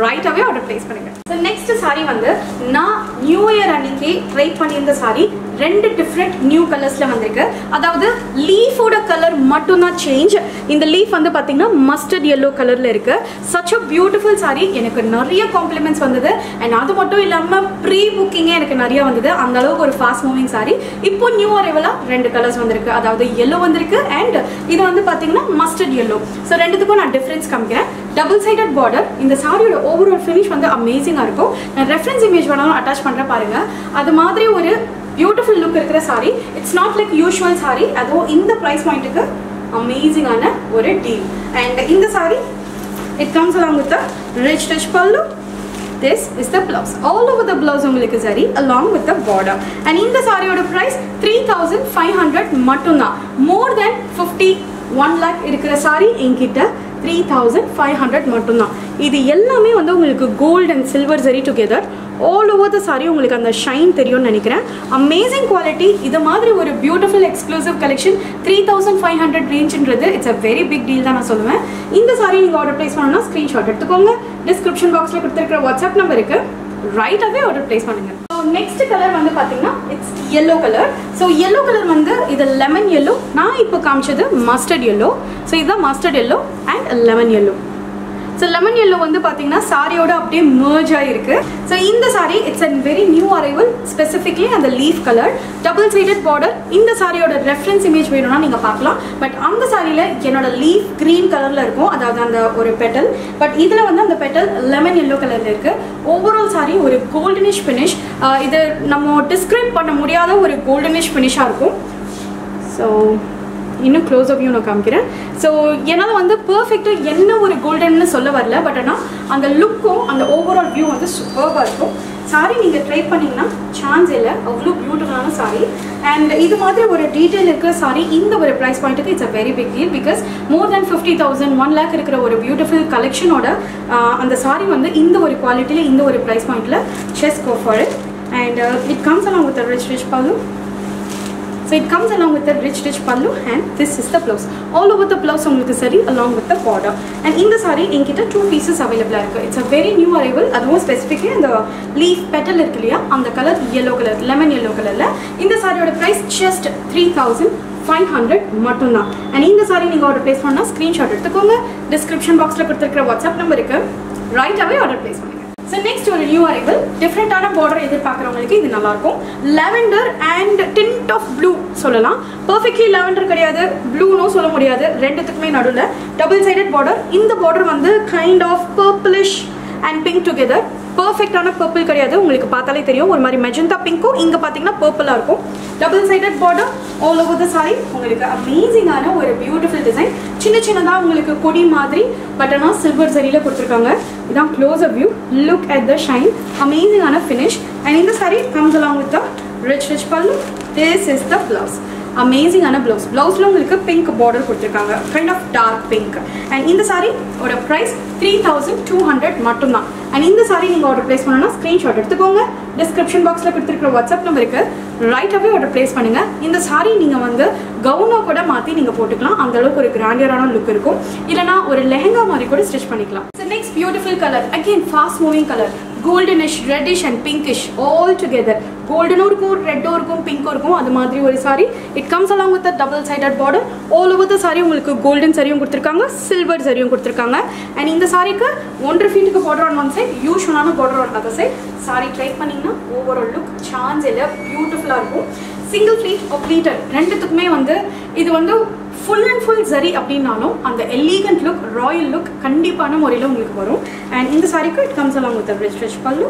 ரைட்டாகவே ஆர்டர் ப்ளேஸ் பண்ணுங்கள் ஸோ நெக்ஸ்ட் சாரி வந்து நான் நியூ இயர் அன்னைக்கு ட்ரை பண்ணியிருந்த சாரி ரெண்டு டிஃப்ரெண்ட் நியூ கலர்ஸில் வந்திருக்கு. அதாவது லீஃபோட கலர் மட்டும்தான் சேஞ்ச் இந்த லீஃப் வந்து பார்த்தீங்கன்னா மஸ்டர்ட் எல்லோ கலரில் இருக்கு. சச் அ பியூட்டிஃபுல் சாரி எனக்கு நிறைய காம்ப்ளிமெண்ட்ஸ் வந்தது. அண்ட் அது மட்டும் இல்லாமல் ப்ரீ புக்கிங்கே எனக்கு நிறைய வந்தது. அந்த அளவுக்கு ஒரு ஃபாஸ்ட் மூவிங் சாரி இப்போ நியூ அரைவலாக ரெண்டு கலர்ஸ் வந்திருக்கு. அதாவது எல்லோ வந்திருக்கு அண்ட் இது வந்து பார்த்தீங்கன்னா மஸ்டர்ட் எல்லோ ஸோ ரெண்டுத்துக்கும் நான் டிஃப்ரென்ஸ் காமிக்கிறேன். டபுள் சைடட் பார்டர் இந்த சாரியோட ஓவரால் ஃபினிஷ் வந்து அமேசிங் அழகாக இருக்கும். நான் ரெஃபரன்ஸ் இமேஜ் வேணாலும் அட்டாச் பண்ணுற பாருங்க. அது மாதிரி ஒரு பியூட்டிஃபுல் லுக் இருக்கிற saree it's not like usual saree அதுவும் இந்த ப்ரைஸ் பாயிண்ட்டுக்கு அமேசிங்கான ஒரு டீல் அண்ட் இந்த saree it comes along with rich rich pallu this is the blouse all over the blouse உங்களுக்கு zari along with the border and இந்த சாரியோட price three thousand five hundred மட்டும்தான். More than fifty one lakh இருக்கிற sorry என்கிட்ட three thousand five hundred மட்டும்தான். இது எல்லாமே வந்து உங்களுக்கு gold and silver zari together all over the saree உங்களுக்கு அந்த ஷைன் தெரியும்னு நினைக்கிறேன். அமேசிங் குவாலிட்டி இது மாதிரி ஒரு beautiful exclusive collection three thousand five hundred ரேஞ்சுன்றது it's a very big deal தான் நான் சொல்லுவேன். இந்த சாரி நீங்கள் ஆர்டர் ப்ளேஸ் பண்ணணும்னா ஸ்க்ரீன்ஷாட் எடுத்துக்கோங்க. டிஸ்கிரிப்ஷன் பாக்ஸில் கொடுத்துருக்கிற வாட்ஸ்அப் நம்பருக்கு ரைட்டாகவே ஆர்டர் பிளேஸ் பண்ணுங்கள் ஸோ நெக்ஸ்ட் கலர் வந்து பார்த்தீங்கன்னா it's yellow colour so yellow colour வந்து இது லெமன் எல்லோ நான் இப்போ காமிச்சது மஸ்டர்ட் எல்லோ ஸோ இதுதான் mustard yellow and lemon yellow so lemon yellow வந்து பார்த்தீங்கன்னா சாரியோட அப்படியே மேர்ஜ் ஆகிருக்கு ஸோ இந்த saree it's and very new arrival specifically அந்த leaf colour double sided border இந்த சாரியோட ரெஃபரன்ஸ் இமேஜ் வேணும்னா நீங்கள் பார்க்கலாம். பட் அந்த சாரியில் என்னோட லீஃப் க்ரீன் கலரில் இருக்கும். அதாவது அந்த ஒரு பெட்டல் பட் இதில் வந்து அந்த பெட்டல் லெமன் எல்லோ கலரில் இருக்குது ஓவரால் சாரி ஒரு கோல்டனிஷ் ஃபினிஷ் இது நம்ம டிஸ்கிரைப் பண்ண முடியாத ஒரு கோல்டனிஷ் ஃபினிஷாக இருக்கும். ஸோ இன்னும் க்ளோஸ் அப்யூ நான் காமிக்கிறேன். ஸோ என்னால் வந்து பர்ஃபெக்டாக என்ன ஒரு கோல்டன்னு சொல்ல வரல பட் ஆனால் அந்த லுக்கும் அந்த ஓவரால் வியூ வந்து சூப்பராக இருக்கும். சாரி நீங்கள் ட்ரை பண்ணிங்கன்னா சான்ஸ் இல்லை. அவ்வளோ பியூட்டிஃபுல்லான சாரி அண்ட் இது மாதிரி ஒரு டீட்டெயில் இருக்கிற சாரி இந்த ஒரு ப்ரைஸ் பாயிண்ட்டுக்கு it's a very big deal because more than fifty thousand one lakh இருக்கிற ஒரு பியூட்டிஃபுல் கலெக்ஷனோட அந்த சாரி வந்து இந்த ஒரு குவாலிட்டியில் இந்த ஒரு ப்ரைஸ் பாயிண்ட்டில் chess go for it and it comes along with rich rich pallu so it comes along with rich rich pallu and this is the blouse all over the blouse உங்களுக்கு zari along with the border and இந்த sorry என்கிட்ட two pieces அவைலபிளாக இருக்குது it's a very new arrival அதுவும் ஸ்பெசிஃபிக்காக அந்த leaf petal இருக்கு இல்லையா அந்த colour yellow colour lemon yellow கலரில் இந்த சாரியோட price just three thousand five hundred மட்டும்தான் அண்ட் இந்த சாரி நீங்கள் ஆர்டர் ப்ளேஸ் பண்ணால் ஸ்க்ரீன்ஷாட் எடுத்துக்கோங்க. டிஸ்கிரிப்ஷன் பாக்ஸில் கொடுத்துருக்கிற வாட்ஸ்அப் நம்பருக்கு ரைட்டாகவே ஆர்டர் பிளேஸ் பண்ணுங்க ஸோ நெக்ஸ்ட் ஒரு நியூ அரைவல் டிஃப்ரெண்ட்டான பார்டர் எதிர்பார்க்குறவங்களுக்கு இது நல்லாயிருக்கும். Lavender and tint of blue சொல்லலாம். பர்ஃபெக்ட்லி லெவெண்டர் கிடையாது. ப்ளூனும் சொல்ல முடியாது. ரெண்டுத்துக்குமே நடுவில். டபுள் சைடட் பார்டர் இந்த பார்டர் வந்து kind of purplish and pink together பர்ஃபெக்டான பர்பிள் கிடையாது. உங்களுக்கு பார்த்தாலே தெரியும். ஒரு மாதிரி மெஜந்தா பிங்க்கும் இங்கே பார்த்தீங்கன்னா பர்பிளாக இருக்கும். Double sided border all over the saree உங்களுக்கு அமேசிங்கான ஒரு பியூட்டிஃபுல் டிசைன் சின்ன சின்னதாக உங்களுக்கு கொடி மாதிரி பட் ஆனால் சில்வர் சரியில் கொடுத்துருக்காங்க. இதான் close up view look at the shine அமேசிங்கான ஃபினிஷ் அண்ட் இந்த saree comes along with the rich rich pallu this is the blouse அமேசிங்கான ப்ளவுஸ் ப்ளவுஸில் உங்களுக்கு பிங்க் பார்டர் கொடுத்துருக்காங்க. Kind of dark pink and இந்த சாரீ ஓட price three thousand two hundred மட்டும்தான். And இந்த சாரீ நீங்கள் ஆர்டர் ப்ளேஸ் பண்ணணும்னா ஸ்க்ரீன்ஷாட் எடுத்துக்கோங்க. டிஸ்கிரிப்ஷன் பாக்ஸில் கொடுத்துருக்குற வாட்ஸ்அப் நம்பருக்கு ரைட்டாகவே ஆர்டர் ப்ளேஸ் பண்ணுங்கள் இந்த சாரீ நீங்கள் வந்து கவுனாக கூட மாற்றி நீங்கள் போட்டுக்கலாம். அந்தளவுக்கு ஒரு கிராண்டியரான லுக் இருக்கும். இல்லைனா ஒரு லெஹங்கா மாதிரி கூட ஸ்டிச் பண்ணிக்கலாம். So next beautiful colour again fast moving colour goldenish reddish and pinkish all together கோல்டனும் இருக்கும் ரெட்டும் இருக்கும் பிங்க்கும் இருக்கும் அது மாதிரி ஒரு sari it comes along with double sided border all over the sari உங்களுக்கு கோல்டன் சரியும் கொடுத்துருக்காங்க சில்வர் சரியும் கொடுத்துருக்காங்க. அண்ட் இந்த சாரிக்கு ஒன்றரை ஃபீட்டுக்கு border on one side யூஸ்வலான border on other side saree try பண்ணிங்கன்னா ஓவரால் லுக் சான்ஸ் இல்லை பியூட்டிஃபுல்லாக இருக்கும். சிங்கிள் ஃப்ளீட் ஆஃப் ரெண்டுத்துக்குமே வந்து இது வந்து ஃபுல் அண்ட் ஃபுல் சரி அப்படின்னாலும் அந்த எலிகண்ட் லுக் ராயல் லுக் கண்டிப்பான முறையில் உங்களுக்கு வரும். அண்ட் இந்த சாரிக்கு it comes along with rich rich pallu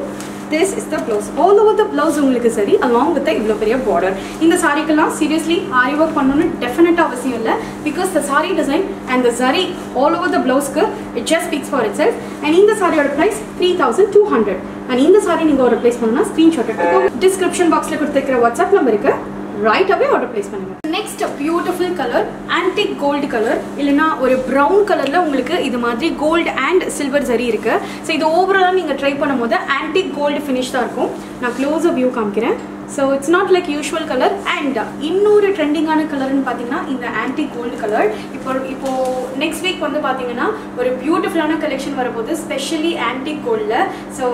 this is the blouse all over the blouse உங்களுக்கு சரி அலாங் வித் இவ்வளோ பெரிய பார்டர் இந்த சாரிக்கெல்லாம் சீரியஸ்லி ஆரி ஒர்க் பண்ணணும்னு டெஃபினட்டாக அவசியம் இல்லை. Because the saree design and the zari all over the ப்ளவுஸ்க்கு it just speaks for itself and இந்த சாரியோட price three thousand two hundred and இந்த சாரி நீங்கள் ஒரு ப்ளேஸ் பண்ணணும்னா ஸ்க்ரீன்ஷாட் எடுத்துக்கோங்க டிஸ்கிரிப்ஷன் பாக்ஸில் கொடுத்துருக்கிற வாட்ஸ்அப் நம்பருக்கு ரைட் அவே ஆர்டர் ப்ளேஸ் பண்ணுங்க next beautiful colour antique gold colour இல்லைனா ஒரு ப்ரௌன் கலரில் உங்களுக்கு இது மாதிரி கோல்டு அண்ட் சில்வர் சரி இருக்கு. ஸோ இது ஓவராலாக நீங்கள் ட்ரை பண்ணும்போது ஆன்டிக் கோல்டு ஃபினிஷ் தான் இருக்கும். நான் க்ளோஸ் வியூ காமிக்கிறேன். So it's not like usual colour and இன்னொரு ட்ரெண்டிங்கான கலர்னு பார்த்தீங்கன்னா இந்த ஆன்டி கோல்டு கலர் இப்போ இப்போ நெக்ஸ்ட் வீக் வந்து பார்த்தீங்கன்னா ஒரு பியூட்டிஃபுல்லான கலெக்ஷன் வரப்போகுது ஸ்பெஷலி ஆன்டி கோல்டில் ஸோ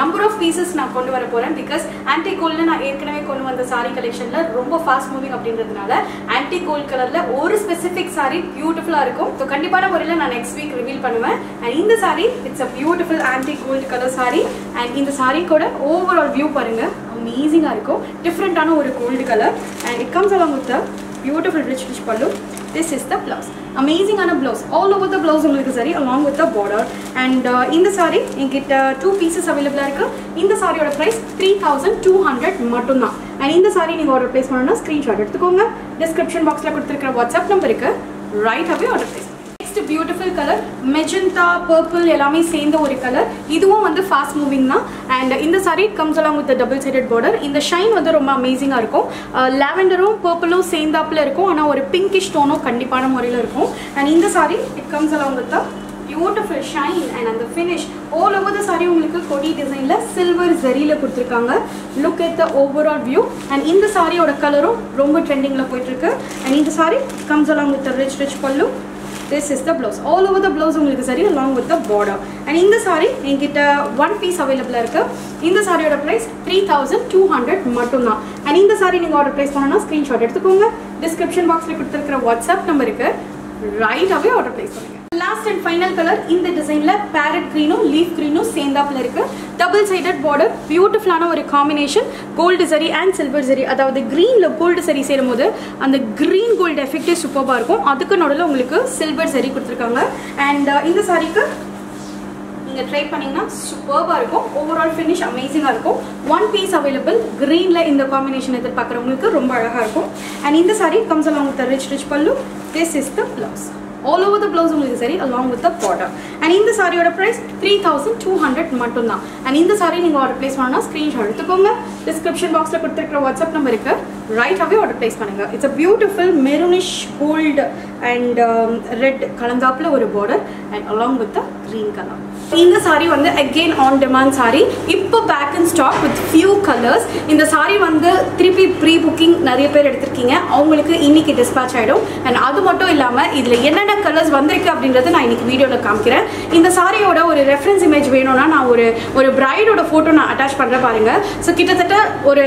நம்பர் ஆஃப் பீசஸ் நான் கொண்டு வர போகிறேன் பிகாஸ் ஆன்டி கோல்டில் நான் ஏற்கனவே கொண்டு வந்த சாரி கலெக்ஷனில் ரொம்ப ஃபாஸ்ட் மூவிங் அப்படின்றதுனால ஆன்டி கோல்டு கலரில் ஒரு ஸ்பெசிஃபிக் சாரி பியூட்டிஃபுல்லாக இருக்கும். ஸோ கண்டிப்பான முறையில் நான் நெக்ஸ்ட் வீக் ரிவீல் பண்ணுவேன். அண்ட் இந்த saree it's a beautiful antique gold colour saree and இந்த சாரி கூட ஓவரால் வியூ பாருங்கள் அமேசிங்காக இருக்கும். டிஃப்ரெண்ட்டான ஒரு gold colour and it comes along with beautiful rich rich pallu this is the blouse அமேசிங்கான blouse all over the blouse உங்களுக்கு zari along with the border and இந்த சாரி எங்கிட்ட டூ பீசஸ் அவைலபிளாக இருக்குது இந்த சாரியோட price three thousand two hundred மட்டும்தான். And இந்த சாரி நீங்கள் ஆர்டர் ப்ளேஸ் பண்ணணும்னா ஸ்க்ரீன்ஷாட் எடுத்துக்கோங்க. டிஸ்கிரிப்ஷன் பாக்ஸில் கொடுத்துருக்கிற வாட்ஸ்அப் நம்பருக்கு ரைட்டாகவே order place next beautiful colour magenta purple எல்லாமே சேர்ந்த ஒரு கலர் இதுவும் வந்து ஃபாஸ்ட் மூவிங் தான். அண்ட் இந்த saree comes along with double sided border இந்த ஷைன் வந்து ரொம்ப அமேசிங்காக இருக்கும். Uh, லாவெண்டரும் பர்பிளும் சேர்ந்தாப்புல இருக்கும். ஆனால் ஒரு பிங்கிஷ் டோனும் கண்டிப்பான முறையில் இருக்கும். அண்ட் இந்த saree it comes along with beautiful shine and அந்த finish all over the saree உங்களுக்கு கொடி டிசைனில் சில்வர் ஜரியில் கொடுத்துருக்காங்க. Look at the overall view and இந்த சாரியோட கலரும் ரொம்ப ட்ரெண்டிங்கில் போயிட்டுருக்கு. அண்ட் இந்த saree comes along with rich rich pallu. This is the blouse all over the blouse உங்களுக்கு zari along with the border and இந்த சாரி என்கிட்ட ஒன் பீஸ் அவைலபிளாக இருக்குது இந்த சாரியோட price three thousand two hundred மட்டும்தான். அண்ட் இந்த சாரி நீங்கள் ஆர்டர் ப்ளேஸ் பண்ணணும்னா ஸ்க்ரீன்ஷாட் எடுத்துக்கோங்க. டிஸ்கிரிப்ஷன் பாக்ஸில் கொடுத்துருக்கிற வாட்ஸ்அப் நம்பருக்கு ரைட்டாகவே ஆர்டர் ப்ளேஸ் பண்ணுங்கள் லாஸ்ட் அண்ட் ஃபைனல் கலர் இந்த டிசைனில் பேரட் க்ரீனும் லீஃப் க்ரீனும் சேர்ந்தாப்பில் இருக்குது டபுள் சைடட் பார்டர் பியூட்டிஃபுல்லான ஒரு combination gold zari and silver zari அதாவது க்ரீனில் கோல்டு சரி சேரும்போது அந்த க்ரீன் கோல்டு எஃபெக்டே சூப்பராக இருக்கும். அதுக்கு நடுவில் உங்களுக்கு சில்வர் சரி கொடுத்துருக்காங்க. அண்ட் uh, இந்த சாரிக்கு நீங்கள் ட்ரை பண்ணிங்கன்னா சூப்பராக இருக்கும். ஓவரால் ஃபினிஷ் அமேசிங்காக இருக்கும். ஒன் பீஸ் அவைலபிள் க்ரீனில் இந்த காம்பினேஷன் எதிர்பார்க்குறவங்களுக்கு ரொம்ப அழகாக இருக்கும். அண்ட் இந்த saree comes along with rich rich pallu this is the blouse all over the blouse உங்களுக்கு zari along with the border and இந்த சாரியோட price three thousand two hundred மட்டும்தான். அண்ட் இந்த சாரி நீங்கள் ஆர்டர் பிளேஸ் பண்ணால் screenshot எடுத்துக்கோங்க. Description பாக்ஸில் கொடுத்துருக்கிற வாட்ஸ்அப் நம்பருக்கு ரைட்டாகவே ஆர்டர் ப்ளேஸ் பண்ணுங்கள் it's a beautiful maroonish gold and red கலந்தாப்பில் ஒரு border and along with the green colour இந்த saree வந்து அகெயின் ஆன் டிமாண்ட் saree. இப்போ back in stock with few colours இந்த சாரீ வந்து திருப்பி ப்ரீ புக்கிங் நிறைய பேர் எடுத்திருக்கீங்க. அவங்களுக்கு இன்னைக்கு டிஸ்பேச் ஆகிடும் அண்ட் அது மட்டும் இல்லாமல் இதில் என்னென்ன கலர்ஸ் வந்திருக்கு அப்படின்றத நான் இன்னைக்கு வீடியோவில் காமிக்கிறேன். இந்த சாரியோட ஒரு ரெஃபரன்ஸ் இமேஜ் வேணும்னா நான் ஒரு ஒரு பிரைடோட ஃபோட்டோ நான் அட்டாச் பண்ணுறேன் பாருங்கள் ஸோ கிட்டத்தட்ட ஒரு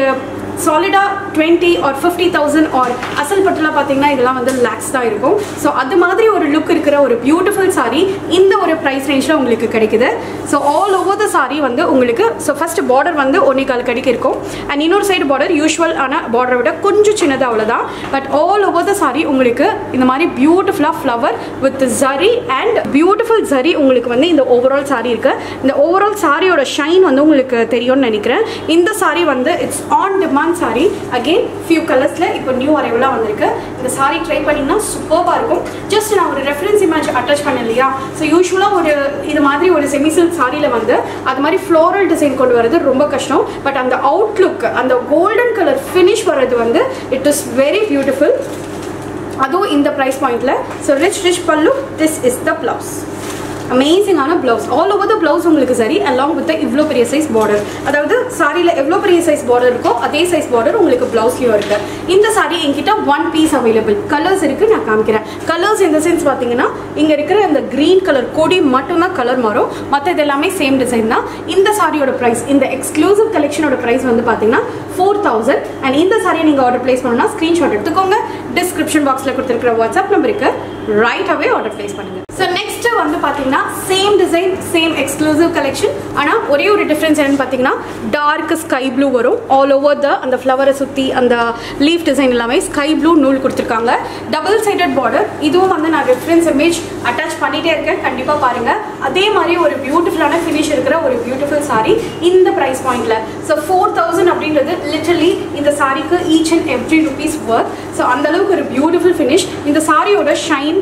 சாலிடாக twenty or fifty thousand or அசல் பட்டுலாம் பார்த்தீங்கன்னா இதெல்லாம் வந்து லேக்ஸ் தான் இருக்கும். ஸோ அது மாதிரி ஒரு லுக் இருக்கிற ஒரு பியூட்டிஃபுல் saree இந்த ஒரு ப்ரைஸ் ரேஞ்சில் உங்களுக்கு கிடைக்குது. So all over the saree வந்து உங்களுக்கு ஸோ ஃபர்ஸ்ட் பார்டர் வந்து ஒன்னே கால் கடிக்கு இருக்கும். அண்ட் இன்னொரு சைடு பார்டர் யூஸ்வல் ஆன பார்டரை விட கொஞ்சம் சின்னது அவ்வளோதான் but all over the saree உங்களுக்கு இந்த மாதிரி பியூட்டிஃபுல்லாக flower with zari and beautiful zari உங்களுக்கு வந்து இந்த ஓவரால் சாரீ இருக்குது இந்த ஓவரால் சாரியோட ஷைன் வந்து உங்களுக்கு தெரியும்னு நினைக்கிறேன். இந்த saree வந்து it's on demand saree again few கலர்ஸில் இப்போ நியூ அரைவலாக வந்திருக்கு. இந்த சாரி ட்ரை பண்ணிங்கன்னா சூப்பராக இருக்கும். ஜஸ்ட் நான் ஒரு ரெஃபரன்ஸ் இமேஜ் அட்டாச் பண்ணேன் இல்லையா? ஸோ யூஸ்வலாக ஒரு இது மாதிரி ஒரு செமிசில்க் சாரியில் வந்து அது மாதிரி ஃப்ளோரல் டிசைன் கொண்டு வரது ரொம்ப கஷ்டம். பட் அந்த அவுட்லுக் அந்த கோல்டன் கலர் ஃபினிஷ் வர்றது வந்து இட் இஸ் வெரி பியூட்டிஃபுல் அதுவும் இந்த ப்ரைஸ் பாயிண்ட்ல so rich rich pallu this is the blouse அமேசிங்கான blouse all over the blouse உங்களுக்கு சரி அலாங் வித் இவ்வளோ பெரிய சைஸ் பார்டர் அதாவது சாரியில் எவ்வளோ பெரிய சைஸ் பார்டர் இருக்கோ அதே சைஸ் பார்டர் உங்களுக்கு பிளவுஸ்லையும் இருக்கு. இந்த சாரி என்கிட்ட ஒன் பீஸ் அவைலபிள் கலர்ஸ் இருக்கு நான் காமிக்கிறேன். கலர்ஸ் இந்த சென்ஸ் பார்த்தீங்கன்னா இங்கே இருக்கிற அந்த க்ரீன் கலர் கொடி மட்டும்தான் கலர் மாறும். மற்ற எல்லாமே சேம் டிசைன் தான். இந்த சாரியோட ப்ரைஸ் இந்த எக்ஸ்க்ளூசிவ் கலெக்ஷனோட ப்ரைஸ் வந்து பார்த்தீங்கன்னா ஃபோர் தௌசண்ட் அண்ட் இந்த சாரியை நீங்கள் ஆர்டர் பிளேஸ் பண்ணணும்னா ஸ்க்ரீன்ஷாட் எடுத்துக்கோங்க. டிஸ்கிரிப்ஷன் பாக்ஸில் கொடுத்துருக்கிற வாட்ஸ்அப் நம்பருக்கு ரைட் அவே ஆர்டர் பிளேஸ் பண்ணுங்க. ஸோ நெக்ஸ்ட் வந்து பார்த்தீங்கன்னா same design same exclusive collection ஆனால் ஒரே ஒரு டிஃப்ரென்ஸ் என்னென்னு பார்த்தீங்கன்னா டார்க் ஸ்கை ப்ளூ வரும். ஆல் ஓவர் த அந்த ஃப்ளவரை சுற்றி அந்த லீஃப் டிசைன் எல்லாமே ஸ்கை ப்ளூ நூல் கொடுத்துருக்காங்க. டபுள் சைடட் பார்டர் இதுவும் வந்து நான் ரெஃபரன்ஸ் இமேஜ் அட்டாச் பண்ணிகிட்டே இருக்கேன். கண்டிப்பாக பாருங்கள் அதே மாதிரி ஒரு பியூட்டிஃபுல்லான ஃபினிஷ் இருக்கிற ஒரு பியூட்டிஃபுல் saree இந்த ப்ரைஸ் பாயிண்டில் ஸோ ஃபோர் தௌசண்ட் அப்படின்றது லிட்டரலி இந்த சாரிக்கு each and every rupees work so அந்தளவுக்கு ஒரு பியூட்டிஃபுல் ஃபினிஷ் இந்த சாரியோட ஷைன்